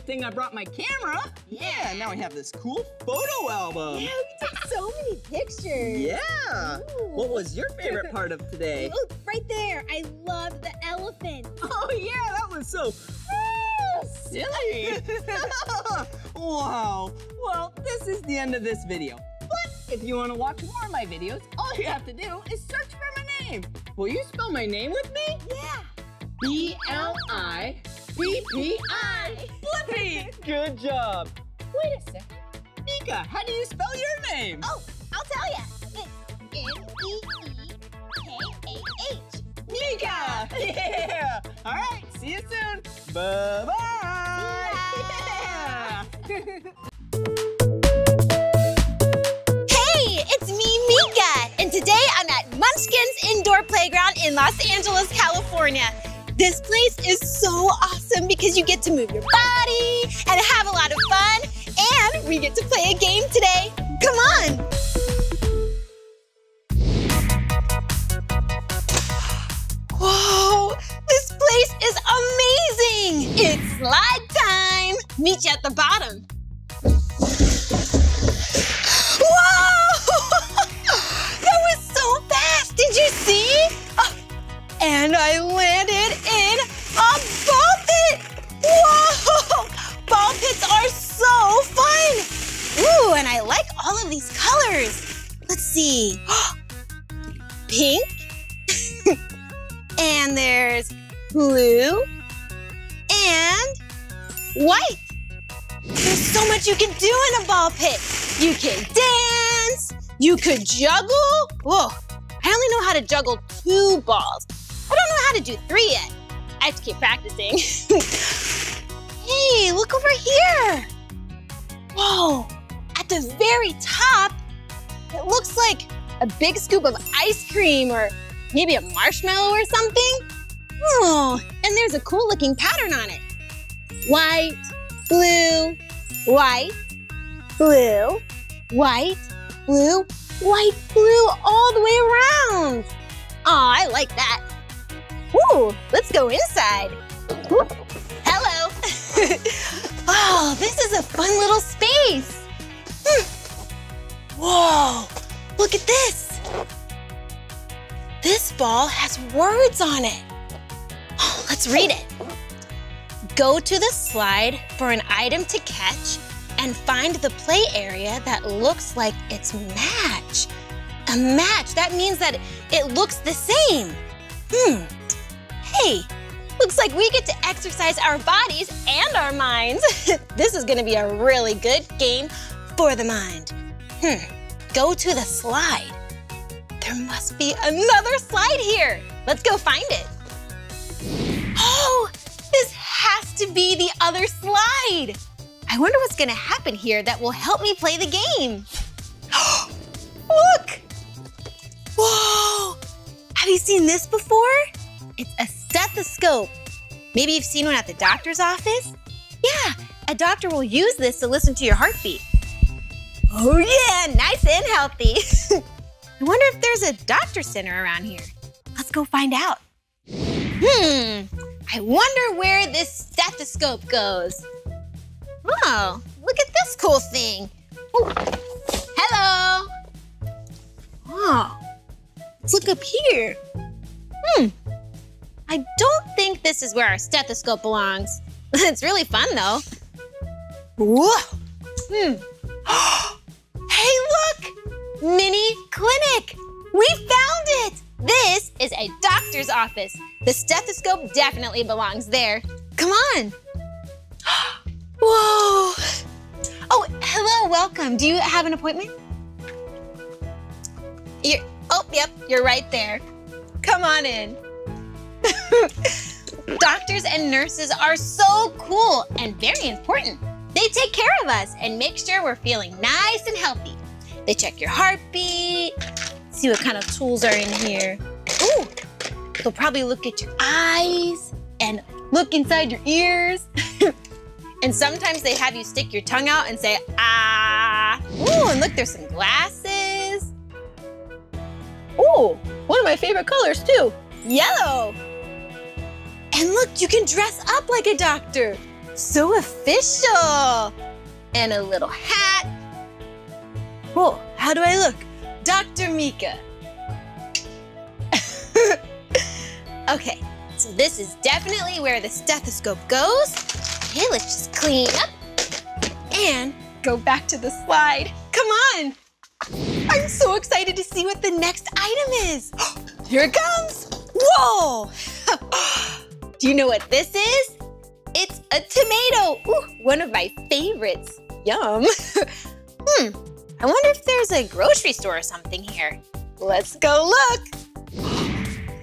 Good thing I brought my camera. Yeah, now I have this cool photo album.
Yeah, we
took so many pictures.
Yeah. What was your favorite part of today?
Oh, right there. I love the elephant.
Oh yeah, that was so silly. wow. Well, this is the end of this video. But if you want to watch more of my videos, all you have to do is search for my name. Will you spell my name with me?
Yeah.
B-L-I-P-P-I. Good job. Wait a second. Meekah, how do you spell your name?
Oh, I'll tell ya. It's M-E-E-K-A-H.
Meekah! Yeah! All right, see you soon. Bye-bye.
Hey, it's me, Meekah, and today I'm at Munchkin's Indoor Playground in Los Angeles, California. This place is so awesome because you get to move your body and have a lot of fun, and we get to play a game today. Come on! Whoa, this place is amazing! It's slide time! Meet you at the bottom. Whoa! that was so fast! Did you see? And I landed in a ball pit! Whoa! Ball pits are so fun! Ooh, and I like all of these colors. Let's see. Pink. and there's blue and white. There's so much you can do in a ball pit. You can dance. You could juggle. Whoa, I only know how to juggle two balls. I don't know how to do three yet. I have to keep practicing. hey, look over here. Whoa, at the very top, it looks like a big scoop of ice cream or maybe a marshmallow or something. Oh, and there's a cool looking pattern on it. White, blue, white, blue, white, blue, white, blue, all the way around. Aw, I like that. Ooh, let's go inside. Hello. oh, this is a fun little space. Hmm. Whoa, look at this. This ball has words on it. Oh, let's read it. Go to the slide for an item to catch and find the play area that looks like its match. A match, that means that it looks the same. Hmm. Hey, looks like we get to exercise our bodies and our minds. this is gonna be a really good game for the mind. Hmm. Go to the slide. There must be another slide here. Let's go find it. Oh, this has to be the other slide. I wonder what's gonna happen here that will help me play the game. Look! Whoa! Have you seen this before? It's a stethoscope. Maybe you've seen one at the doctor's office? Yeah, a doctor will use this to listen to your heartbeat. Oh yeah, nice and healthy. I wonder if there's a doctor center around here. Let's go find out. Hmm, I wonder where this stethoscope goes. Oh, look at this cool thing. Ooh. Hello. Oh, let's look up here. Hmm, I don't think this is where our stethoscope belongs. it's really fun though. Whoa. Hmm. hey, look! Mini clinic! We found it! This is a doctor's office. The stethoscope definitely belongs there. Come on. Whoa. Oh, hello, welcome. Do you have an appointment? You're, oh, yep, you're right there. Come on in. Doctors and nurses are so cool and very important. They take care of us and make sure we're feeling nice and healthy. They check your heartbeat, see what kind of tools are in here. Ooh, they'll probably look at your eyes and look inside your ears. and sometimes they have you stick your tongue out and say, ah. Ooh, and look, there's some glasses. Ooh, one of my favorite colors too, yellow. And look, you can dress up like a doctor. So official. And a little hat. Whoa, how do I look? Dr. Meekah. okay, so this is definitely where the stethoscope goes. Okay, let's just clean up and go back to the slide. Come on. I'm so excited to see what the next item is. Here it comes. Whoa. Do you know what this is? It's a tomato. Ooh, one of my favorites. Yum. hmm, I wonder if there's a grocery store or something here. Let's go look.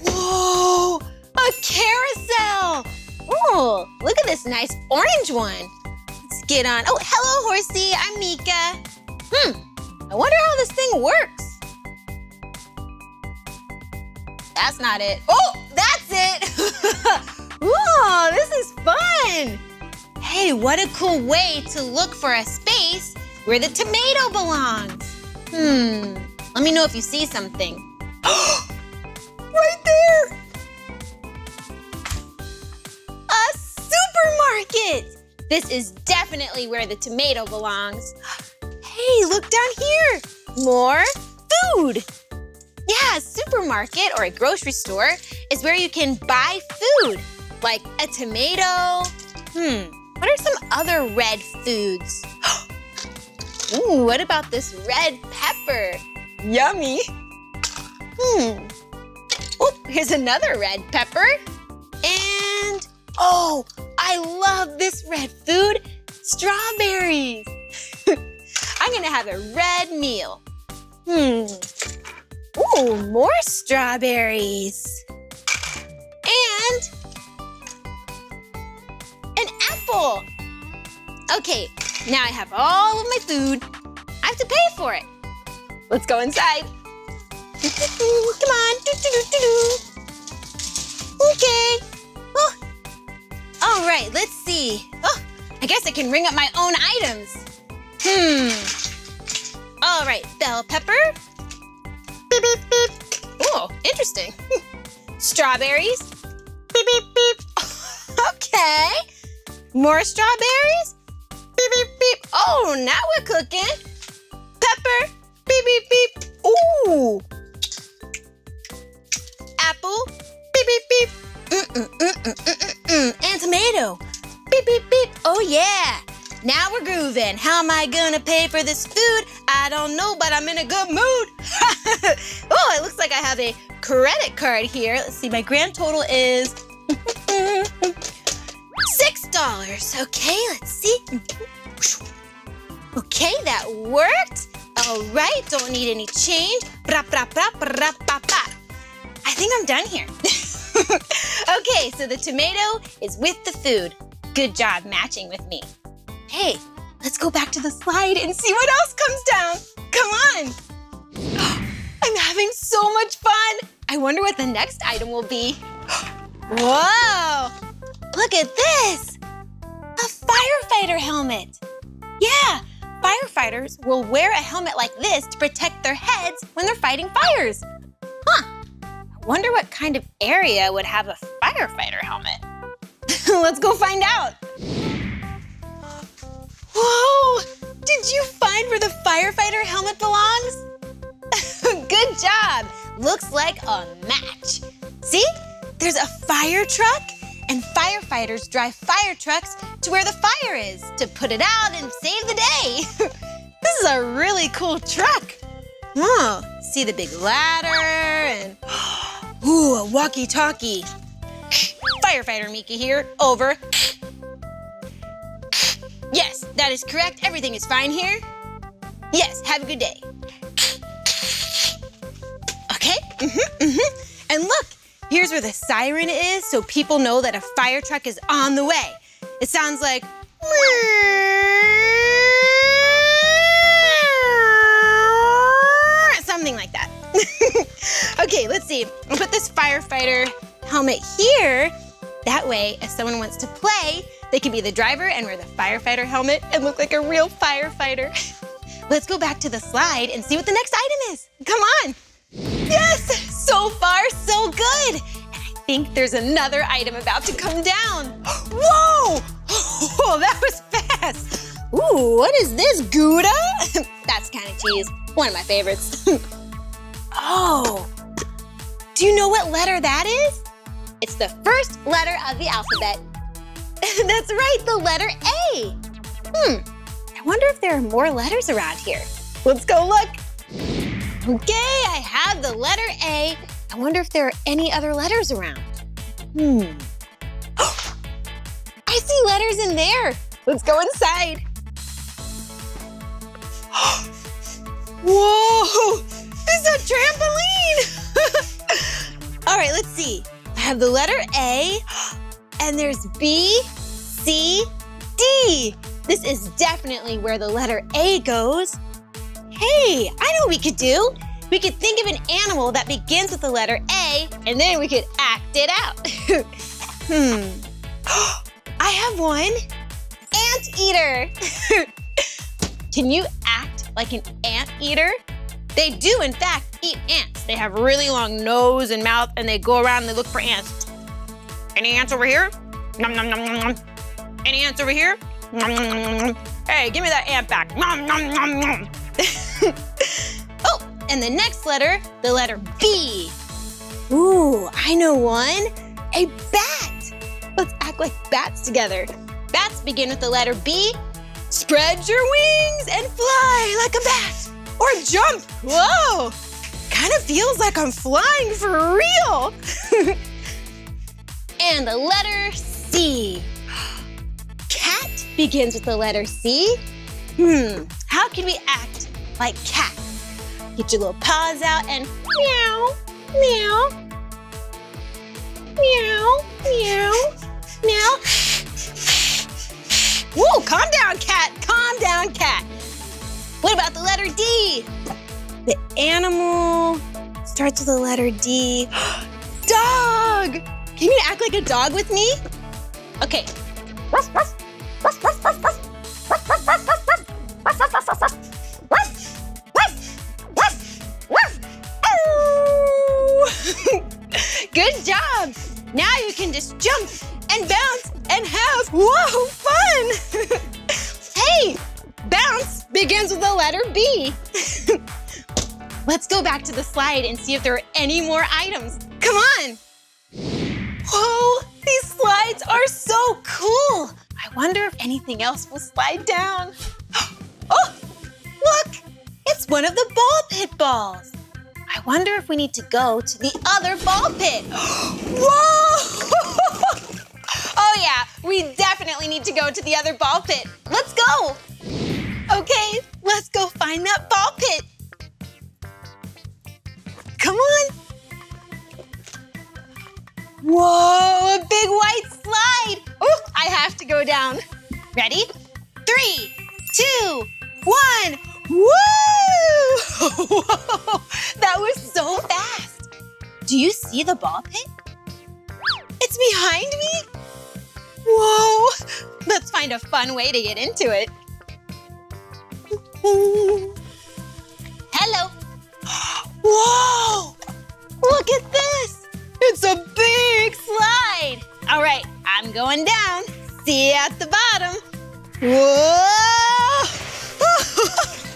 Whoa, a carousel. Oh, look at this nice orange one. Let's get on. Oh, hello, horsey. I'm Meekah. Hmm, I wonder how this thing works. That's not it. Oh, that's it. Whoa, this is fun. Hey, what a cool way to look for a space where the tomato belongs. Hmm, let me know if you see something. right there. A supermarket. This is definitely where the tomato belongs. Hey, look down here. More food. Yeah, a supermarket or a grocery store is where you can buy food, like a tomato. Hmm, what are some other red foods? Ooh, what about this red pepper? Yummy. Hmm. Oh, here's another red pepper. And, oh, I love this red food, strawberries. I'm gonna have a red meal. Hmm. Ooh, more strawberries. And Okay, now I have all of my food. I have to pay for it. Let's go inside. Come on. Okay. Oh. All right, let's see. Oh, I guess I can ring up my own items. Hmm. All right, bell pepper. Beep, beep, beep. Oh, interesting. Strawberries. Beep, beep, beep. okay. More strawberries. Beep, beep, beep. Oh, now we're cooking. Pepper. Beep, beep, beep. Ooh. Apple. Beep, beep, beep. Mm, mm, mm, mm, mm, mm, mm. And tomato. Beep, beep, beep. Oh, yeah. Now we're grooving. How am I gonna pay for this food? I don't know, but I'm in a good mood. oh, it looks like I have a credit card here. Let's see, my grand total is six dollars. Okay, let's see. Okay, that worked. All right, don't need any change. I think I'm done here. okay, so the tomato is with the food. Good job matching with me. Hey, let's go back to the slide and see what else comes down. Come on. I'm having so much fun. I wonder what the next item will be. Whoa, look at this. A firefighter helmet. Yeah, firefighters will wear a helmet like this to protect their heads when they're fighting fires. Huh, I wonder what kind of area would have a firefighter helmet. Let's go find out. Whoa! Did you find where the firefighter helmet belongs? Good job! Looks like a match. See? There's a fire truck, and firefighters drive fire trucks to where the fire is to put it out and save the day. this is a really cool truck. Oh, see the big ladder and ooh, a walkie-talkie. Firefighter Meekah here, over. Yes, that is correct. Everything is fine here. Yes, have a good day. Okay, mm-hmm, mm-hmm. And look, here's where the siren is so people know that a fire truck is on the way. It sounds like something like that. okay, let's see. I'll put this firefighter helmet here. That way, if someone wants to play, they can be the driver and wear the firefighter helmet and look like a real firefighter. Let's go back to the slide and see what the next item is. Come on. Yes, so far so good. And I think there's another item about to come down. Whoa, oh, that was fast. Ooh, what is this, Gouda? That's kind of cheese. One of my favorites. oh, do you know what letter that is? It's the first letter of the alphabet. That's right, the letter A. Hmm, I wonder if there are more letters around here. Let's go look. Okay, I have the letter A. I wonder if there are any other letters around. Hmm. I see letters in there. Let's go inside. Whoa, it's a trampoline. All right, let's see. I have the letter A, and there's B, C, D. This is definitely where the letter A goes. Hey, I know what we could do. We could think of an animal that begins with the letter A, and then we could act it out. hmm. I have one. Anteater. Can you act like an anteater? They do, in fact, eat ants. They have really long nose and mouth, and they go around and they look for ants. Any ants over here? Nom, nom, nom, nom, nom. Any ants over here? Nom, nom, nom, nom. Hey, give me that ant back. Nom, nom, nom, nom. oh, and the next letter, the letter B. Ooh, I know one. A bat. Let's act like bats together. Bats begin with the letter B. Spread your wings and fly like a bat. Or jump. Whoa. Kind of feels like I'm flying for real. and the letter C. Cat begins with the letter C. Hmm, how can we act like cat? Get your little paws out and meow, meow, meow, meow, meow. Whoa, calm down, cat, calm down, cat. What about the letter D? The animal starts with the letter D. Dog! Can you act like a dog with me? Okay. Good job! Now you can just jump and bounce and have, whoa, fun! hey, bounce begins with the letter B. Let's go back to the slide and see if there are any more items. Come on! Whoa, these slides are so cool. I wonder if anything else will slide down. One of the ball pit balls. I wonder if we need to go to the other ball pit. Whoa! oh yeah, we definitely need to go to the other ball pit. Let's go. Okay, let's go find that ball pit. Come on. Whoa, a big white slide. Oh, I have to go down. Ready? Three, two, one. Woo! Whoa, that was so fast. Do you see the ball pit? It's behind me. Whoa, let's find a fun way to get into it. Hello. Whoa, look at this. It's a big slide. All right, I'm going down. See you at the bottom. Whoa!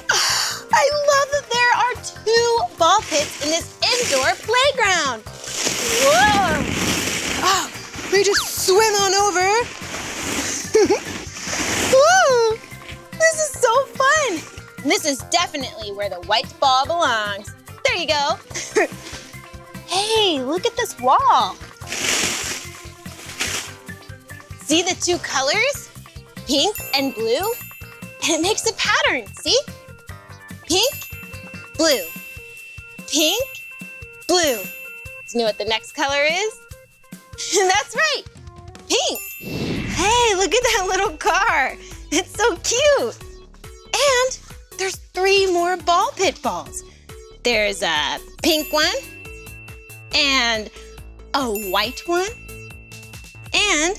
I love that there are two ball pits in this indoor playground. Whoa! Oh, we just swim on over. Whoa! This is so fun. This is definitely where the white ball belongs. There you go. Hey, look at this wall. See the two colors? Pink and blue? And it makes a pattern, see? Pink, blue. Pink, blue. Do you know what the next color is? That's right, pink. Hey, look at that little car. It's so cute. And there's three more ball pit balls. There's a pink one, and a white one, and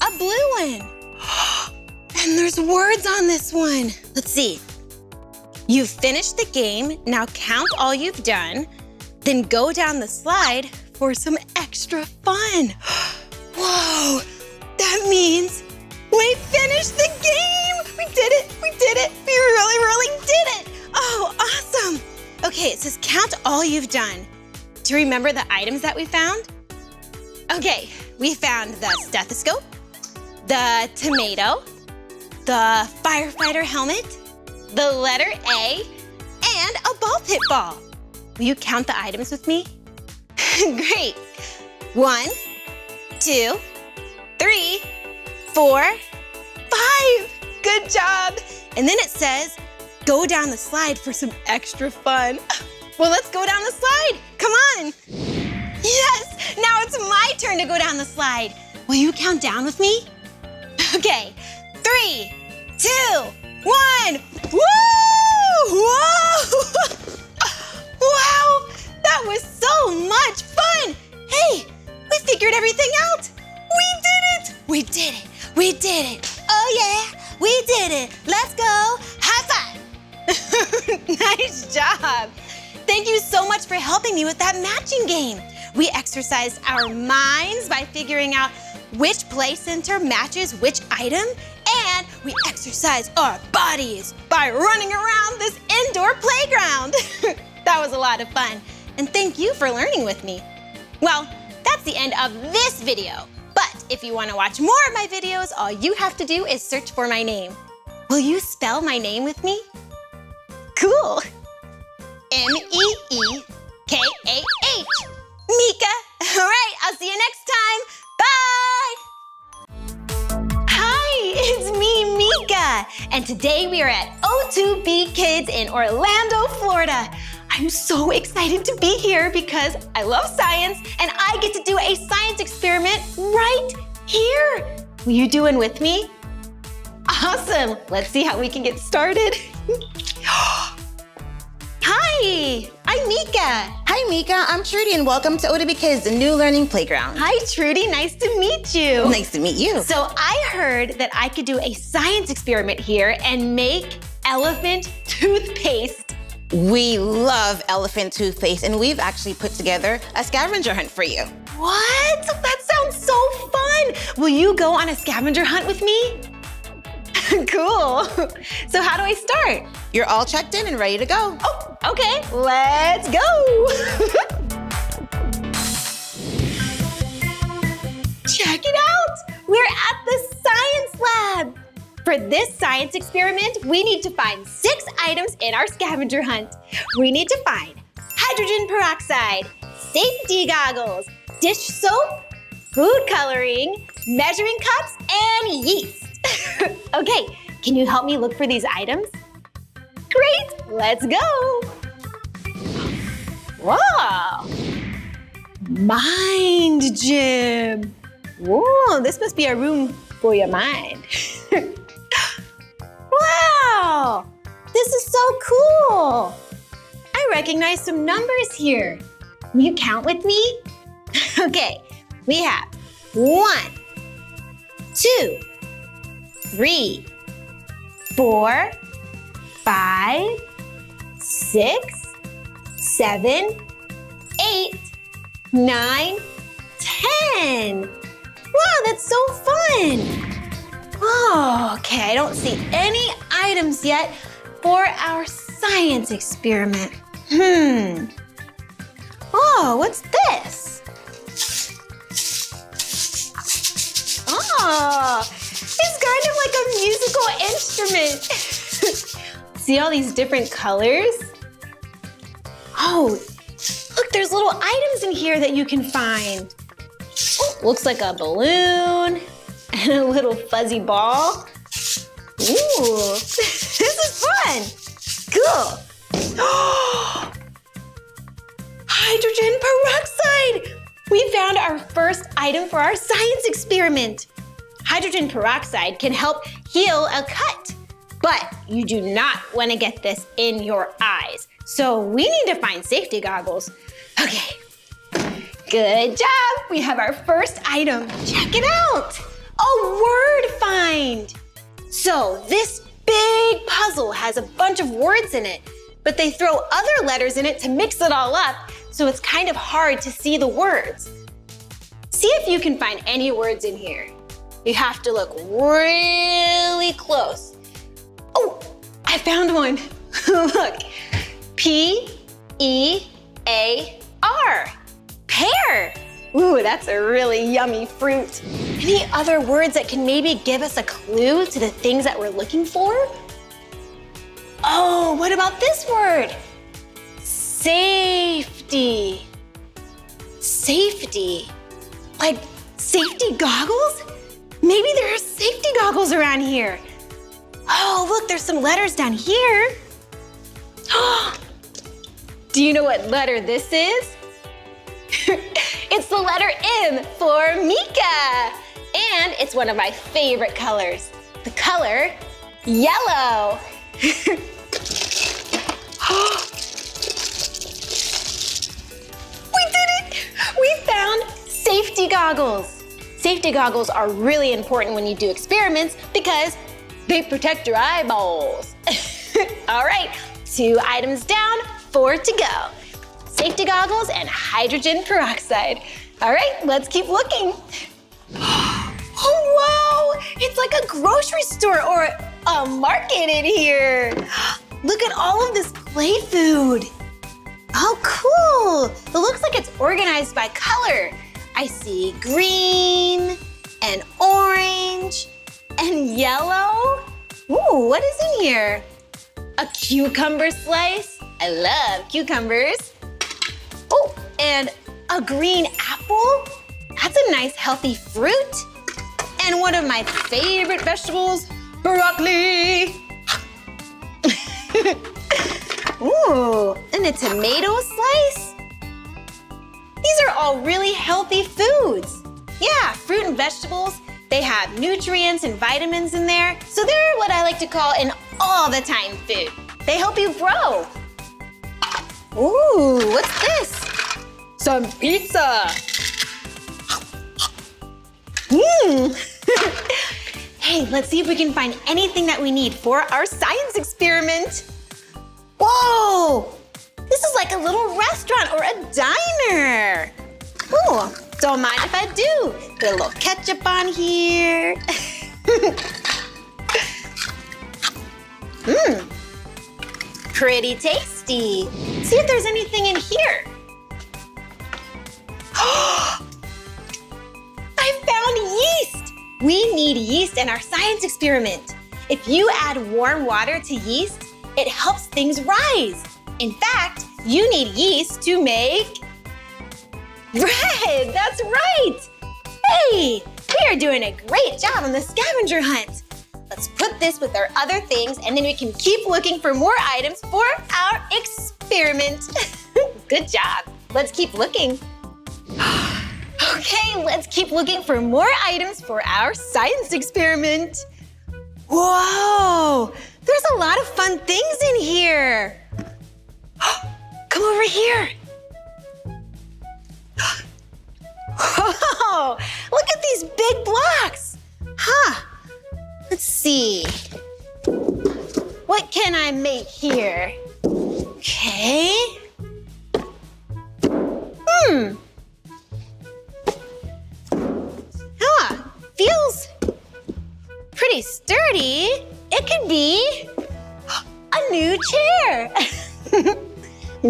a blue one. And there's words on this one. Let's see. You've finished the game, now count all you've done, then go down the slide for some extra fun. Whoa, that means we finished the game! We did it, we did it, we really, really did it! Oh, awesome. Okay, it says count all you've done. Do you remember the items that we found? Okay, we found the stethoscope, the tomato, the firefighter helmet, the letter A, and a ball pit ball. Will you count the items with me? Great. One, two, three, four, five. Good job. And then it says, go down the slide for some extra fun. Well, let's go down the slide. Come on. Yes, now it's my turn to go down the slide. Will you count down with me? Okay, three, two, one. Woo! Whoa! wow, that was so much fun. Hey, we figured everything out. We did it. We did it. We did it. Oh yeah, we did it. Let's go. High five. nice job. Thank you so much for helping me with that matching game. We exercised our minds by figuring out which play center matches which item, and we exercise our bodies by running around this indoor playground. that was a lot of fun, and thank you for learning with me. Well, that's the end of this video. But if you want to watch more of my videos, all you have to do is search for my name. Will you spell my name with me? Cool. M-E-E-K-A-H. Meekah. All right, I'll see you next time. Bye. It's me, Meekah. And today we are at O2B Kids in Orlando, Florida. I'm so excited to be here because I love science and I get to do a science experiment right here. Will you do one with me? Awesome. Let's see how we can get started. Hi, I'm Meekah.
Hi, Meekah. I'm Trudy, and welcome to O2B Kids, the new learning playground.
Hi, Trudy. Nice to meet you.
Nice to meet you.
So I heard that I could do a science experiment here and make elephant toothpaste.
We love elephant toothpaste, and we've actually put together a scavenger hunt for you.
What? That sounds so fun. Will you go on a scavenger hunt with me? cool. So how do I start?
You're all checked in and ready to go.
Oh, okay. Let's go. Check it out. We're at the science lab. For this science experiment, we need to find six items in our scavenger hunt. We need to find hydrogen peroxide, safety goggles, dish soap, food coloring, measuring cups, and yeast. okay, can you help me look for these items? Great, let's go. Wow. Mind gym. Whoa, this must be a room for your mind. wow, this is so cool. I recognize some numbers here. Will you count with me? okay, we have one, two, three, four, five, six, seven, eight, nine, ten. Wow, that's so fun. Oh, okay, I don't see any items yet for our science experiment. Hmm. Oh, what's this? Oh, it's kind of like a musical instrument. See all these different colors? Oh, look, there's little items in here that you can find. Oh, looks like a balloon and a little fuzzy ball. Ooh, this is fun. Cool. Hydrogen peroxide! We found our first item for our science experiment. Hydrogen peroxide can help heal a cut, but you do not want to get this in your eyes. So we need to find safety goggles. Okay, good job. We have our first item. Check it out, a word find. So this big puzzle has a bunch of words in it, but they throw other letters in it to mix it all up, so it's kind of hard to see the words. See if you can find any words in here. You have to look really close. Oh, I found one. Look, P E A R. Pear. Ooh, that's a really yummy fruit. Any other words that can maybe give us a clue to the things that we're looking for? Oh, what about this word? Safety. Safety. Like safety goggles? Maybe there are safety goggles around here. Oh, look, there's some letters down here. Do you know what letter this is? it's the letter M for Meekah. And it's one of my favorite colors. The color yellow. we did it! We found safety goggles. Safety goggles are really important when you do experiments because they protect your eyeballs. All right, two items down, four to go. Safety goggles and hydrogen peroxide. All right, let's keep looking. Oh! It's like a grocery store or a market in here. Look at all of this play food. Oh, cool. It looks like it's organized by color. I see green and orange and yellow. Ooh, what is in here? A cucumber slice. I love cucumbers. Oh, and a green apple. That's a nice healthy fruit. And one of my favorite vegetables, broccoli. Ooh, and a tomato slice. These are all really healthy foods. Yeah, fruit and vegetables, they have nutrients and vitamins in there, so they're what I like to call an all the time food. They help you grow. Ooh, what's this? Some pizza. Mmm. hey, let's see if we can find anything that we need for our science experiment. Whoa! This is like a little restaurant or a diner. Ooh, don't mind if I do. Put a little ketchup on here. Mmm, pretty tasty. See if there's anything in here. I found yeast. We need yeast in our science experiment. If you add warm water to yeast, it helps things rise. In fact, you need yeast to make bread. That's right. Hey, we are doing a great job on the scavenger hunt. Let's put this with our other things and then we can keep looking for more items for our experiment. Good job. Let's keep looking. Okay, let's keep looking for more items for our science experiment. Whoa, there's a lot of fun things in here. Come over here. Whoa, oh, look at these big blocks. Huh, let's see. What can I make here? Okay.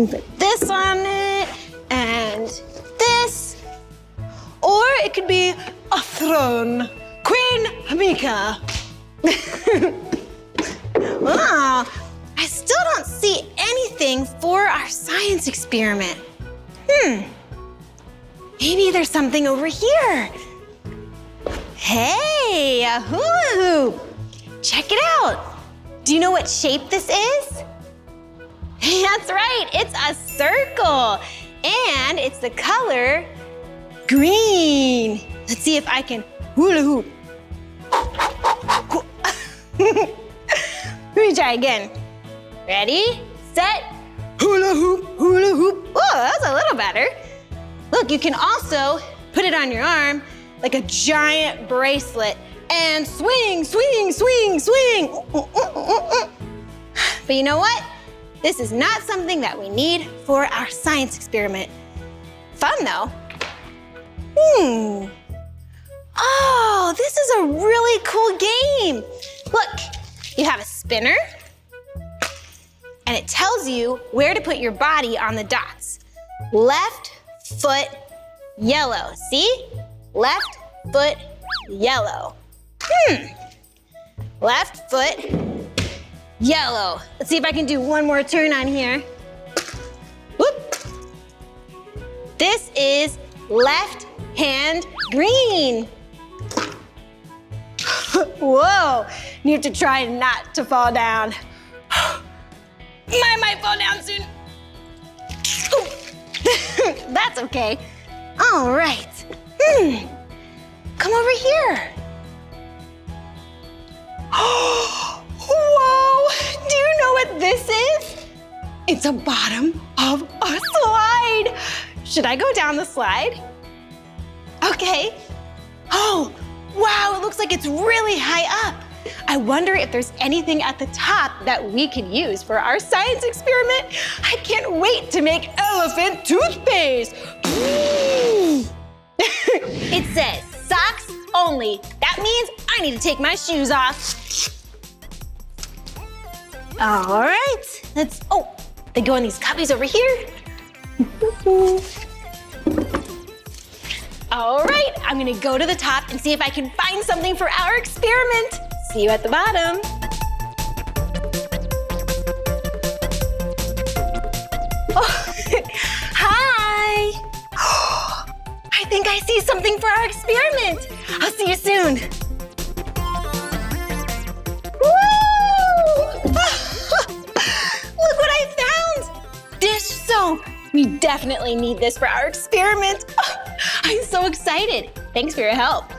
Put this on it and this. Or it could be a throne. Queen Hamika. wow, I still don't see anything for our science experiment. Hmm, maybe there's something over here. Hey, a hula hoop. Check it out. Do you know what shape this is? That's right, it's a circle. And it's the color green. Let's see if I can hula hoop. Let me try again. Ready, set, hula hoop, hula hoop. Oh, that's a little better. Look, you can also put it on your arm like a giant bracelet and swing, swing, swing, swing. But you know what? This is not something that we need for our science experiment. Fun though. Hmm. Oh, this is a really cool game. Look, you have a spinner and it tells you where to put your body on the dots. Left foot yellow. See? Left foot yellow. Hmm. Left foot yellow. Let's see if I can do one more turn on here. Whoop. This is left hand green. Whoa, need to try not to fall down. I might fall down soon. That's okay. All right. Hmm. It's a bottom of a slide. Should I go down the slide? Okay. Oh, wow, it looks like it's really high up. I wonder if there's anything at the top that we can use for our science experiment. I can't wait to make elephant toothpaste. it says socks only. That means I need to take my shoes off. All right, let's, oh, they go in these cubbies over here. All right, I'm gonna go to the top and see if I can find something for our experiment. See you at the bottom. Oh, hi. I think I see something for our experiment. I'll see you soon. Soap. We definitely need this for our experiment. Oh, I'm so excited. Thanks for your help.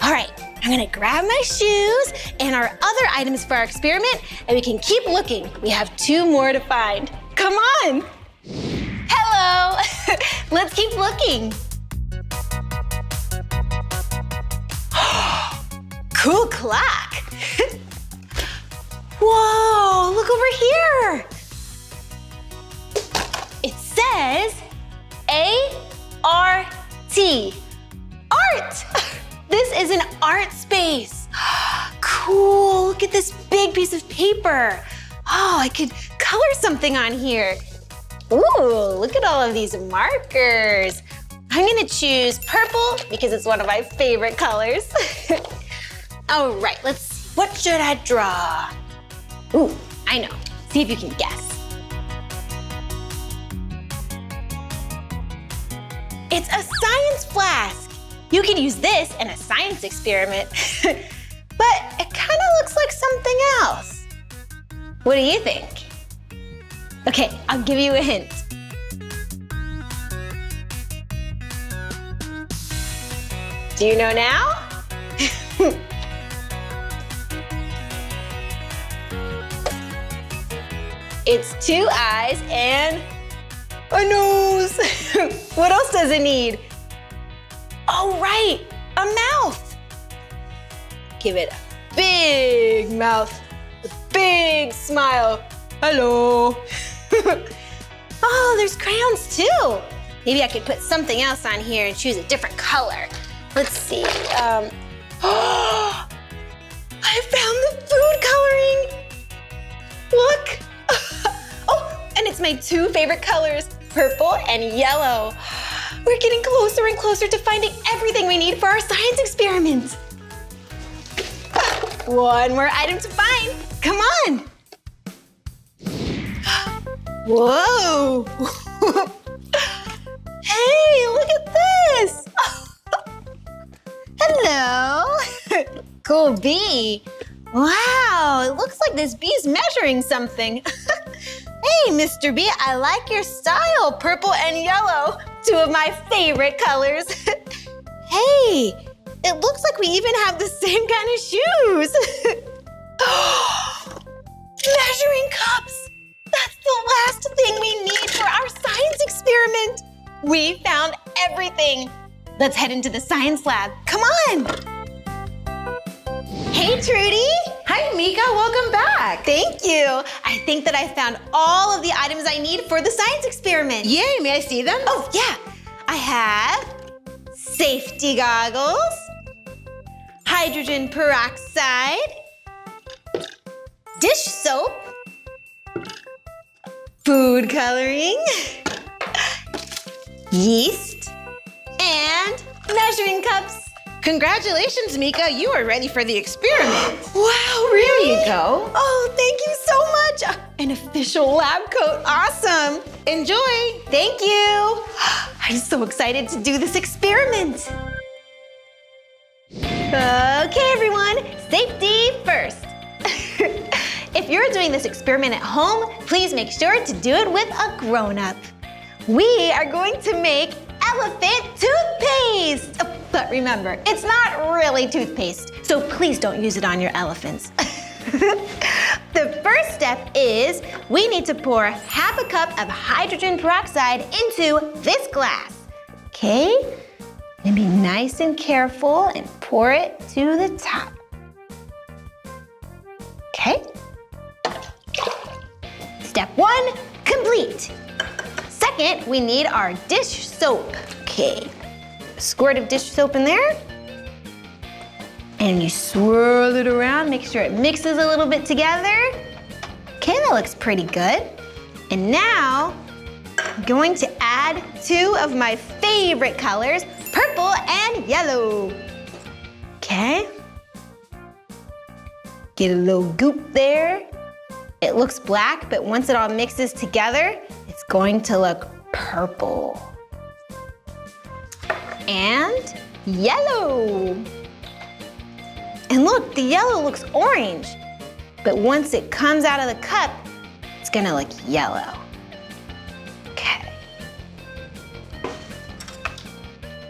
All right, I'm gonna grab my shoes and our other items for our experiment, and we can keep looking. We have two more to find. Come on. Hello. Let's keep looking. cool clock. Whoa, look over here. Says A-R-T, art. This is an art space. Cool, look at this big piece of paper. Oh, I could color something on here. Ooh, look at all of these markers. I'm gonna choose purple because it's one of my favorite colors. all right, let's. What should I draw? Ooh, I know. See if you can guess. It's a science flask. You can use this in a science experiment, but it kind of looks like something else. What do you think? Okay, I'll give you a hint. Do you know now? it's two eyes and a nose. what else does it need? Oh, right, a mouth. Give it a big mouth, a big smile. Hello. oh, there's crayons too. Maybe I could put something else on here and choose a different color. Let's see. Um, I found the food coloring. Look. oh, and it's my two favorite colors, purple and yellow. We're getting closer and closer to finding everything we need for our science experiment. One more item to find. Come on. Whoa. hey, look at this. Hello. cool bee. Wow, it looks like this bee's measuring something. Hey, Mr. B, I like your style, purple and yellow, two of my favorite colors. hey, it looks like we even have the same kind of shoes. Measuring cups! That's the last thing we need for our science experiment. We found everything. Let's head into the science lab. Come on. Hey, Trudy.
Hi, Meekah. Welcome back.
Thank you. I think that I found all of the items I need for the science experiment.
Yay, may I see them?
Oh, yeah. I have safety goggles, hydrogen peroxide, dish soap, food coloring, yeast, and measuring cups.
Congratulations, Meekah. You are ready for the experiment.
Wow, really?
Here you go.
Oh, thank you so much. An official lab coat. Awesome.
Enjoy.
Thank you. I'm so excited to do this experiment. Okay, everyone, safety first. if you're doing this experiment at home, please make sure to do it with a grown-up. We are going to make elephant toothpaste. But remember, it's not really toothpaste, so please don't use it on your elephants. the first step is we need to pour half a cup of hydrogen peroxide into this glass. Okay? And be nice and careful and pour it to the top. Okay? Step one, complete. Second, we need our dish soap. Okay, squirt of dish soap in there. And you swirl it around, make sure it mixes a little bit together. Okay, that looks pretty good. And now, I'm going to add two of my favorite colors, purple and yellow. Okay. Get a little goop there. It looks black, but once it all mixes together, it's going to look purple. And yellow. And look, the yellow looks orange. But once it comes out of the cup, it's gonna look yellow. Okay.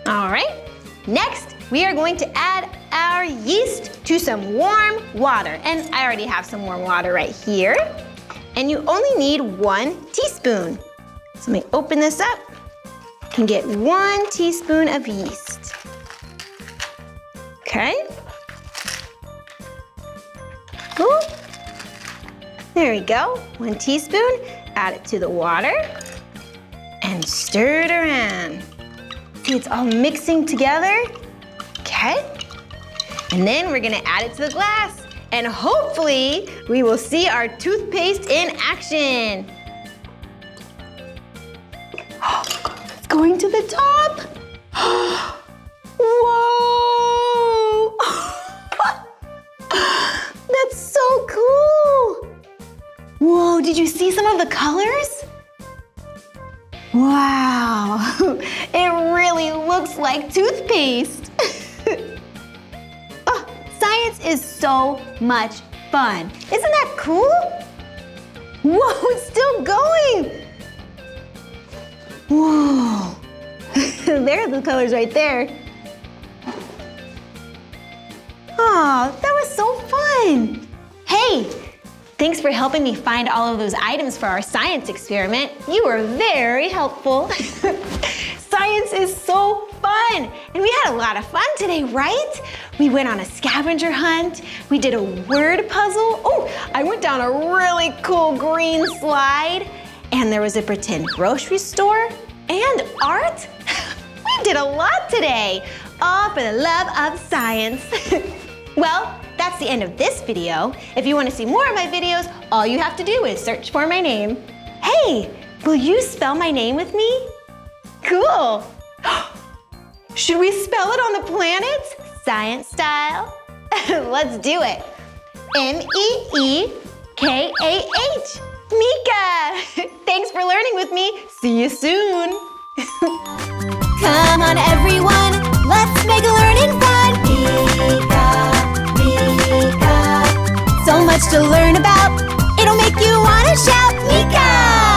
All right, next we are going to add our yeast to some warm water. And I already have some warm water right here. And you only need one teaspoon. So let me open this up. Can get one teaspoon of yeast. Okay. Cool. There we go. One teaspoon. Add it to the water and stir it around. See, it's all mixing together. Okay. And then we're gonna add it to the glass. And hopefully, we will see our toothpaste in action. Going to the top. Whoa! That's so cool. Whoa, did you see some of the colors? Wow, it really looks like toothpaste. oh, science is so much fun. Isn't that cool? Whoa, it's still going. Whoa, there are the colors right there. Oh, that was so fun. Hey, thanks for helping me find all of those items for our science experiment. You were very helpful. science is so fun. And we had a lot of fun today, right? We went on a scavenger hunt. We did a word puzzle. Oh, I went down a really cool green slide. And there was a pretend grocery store and art. Did a lot today, all for the love of science. well, that's the end of this video. If you want to see more of my videos, all you have to do is search for my name. Hey, will you spell my name with me? Cool. Should we spell it on the planets? Science style? Let's do it. M-E-E-K-A-H. Meekah! Thanks for learning with me. See you soon.
Come on, everyone, let's make learning fun. Meekah, Meekah. So much to learn about, it'll make you wanna shout, Meekah!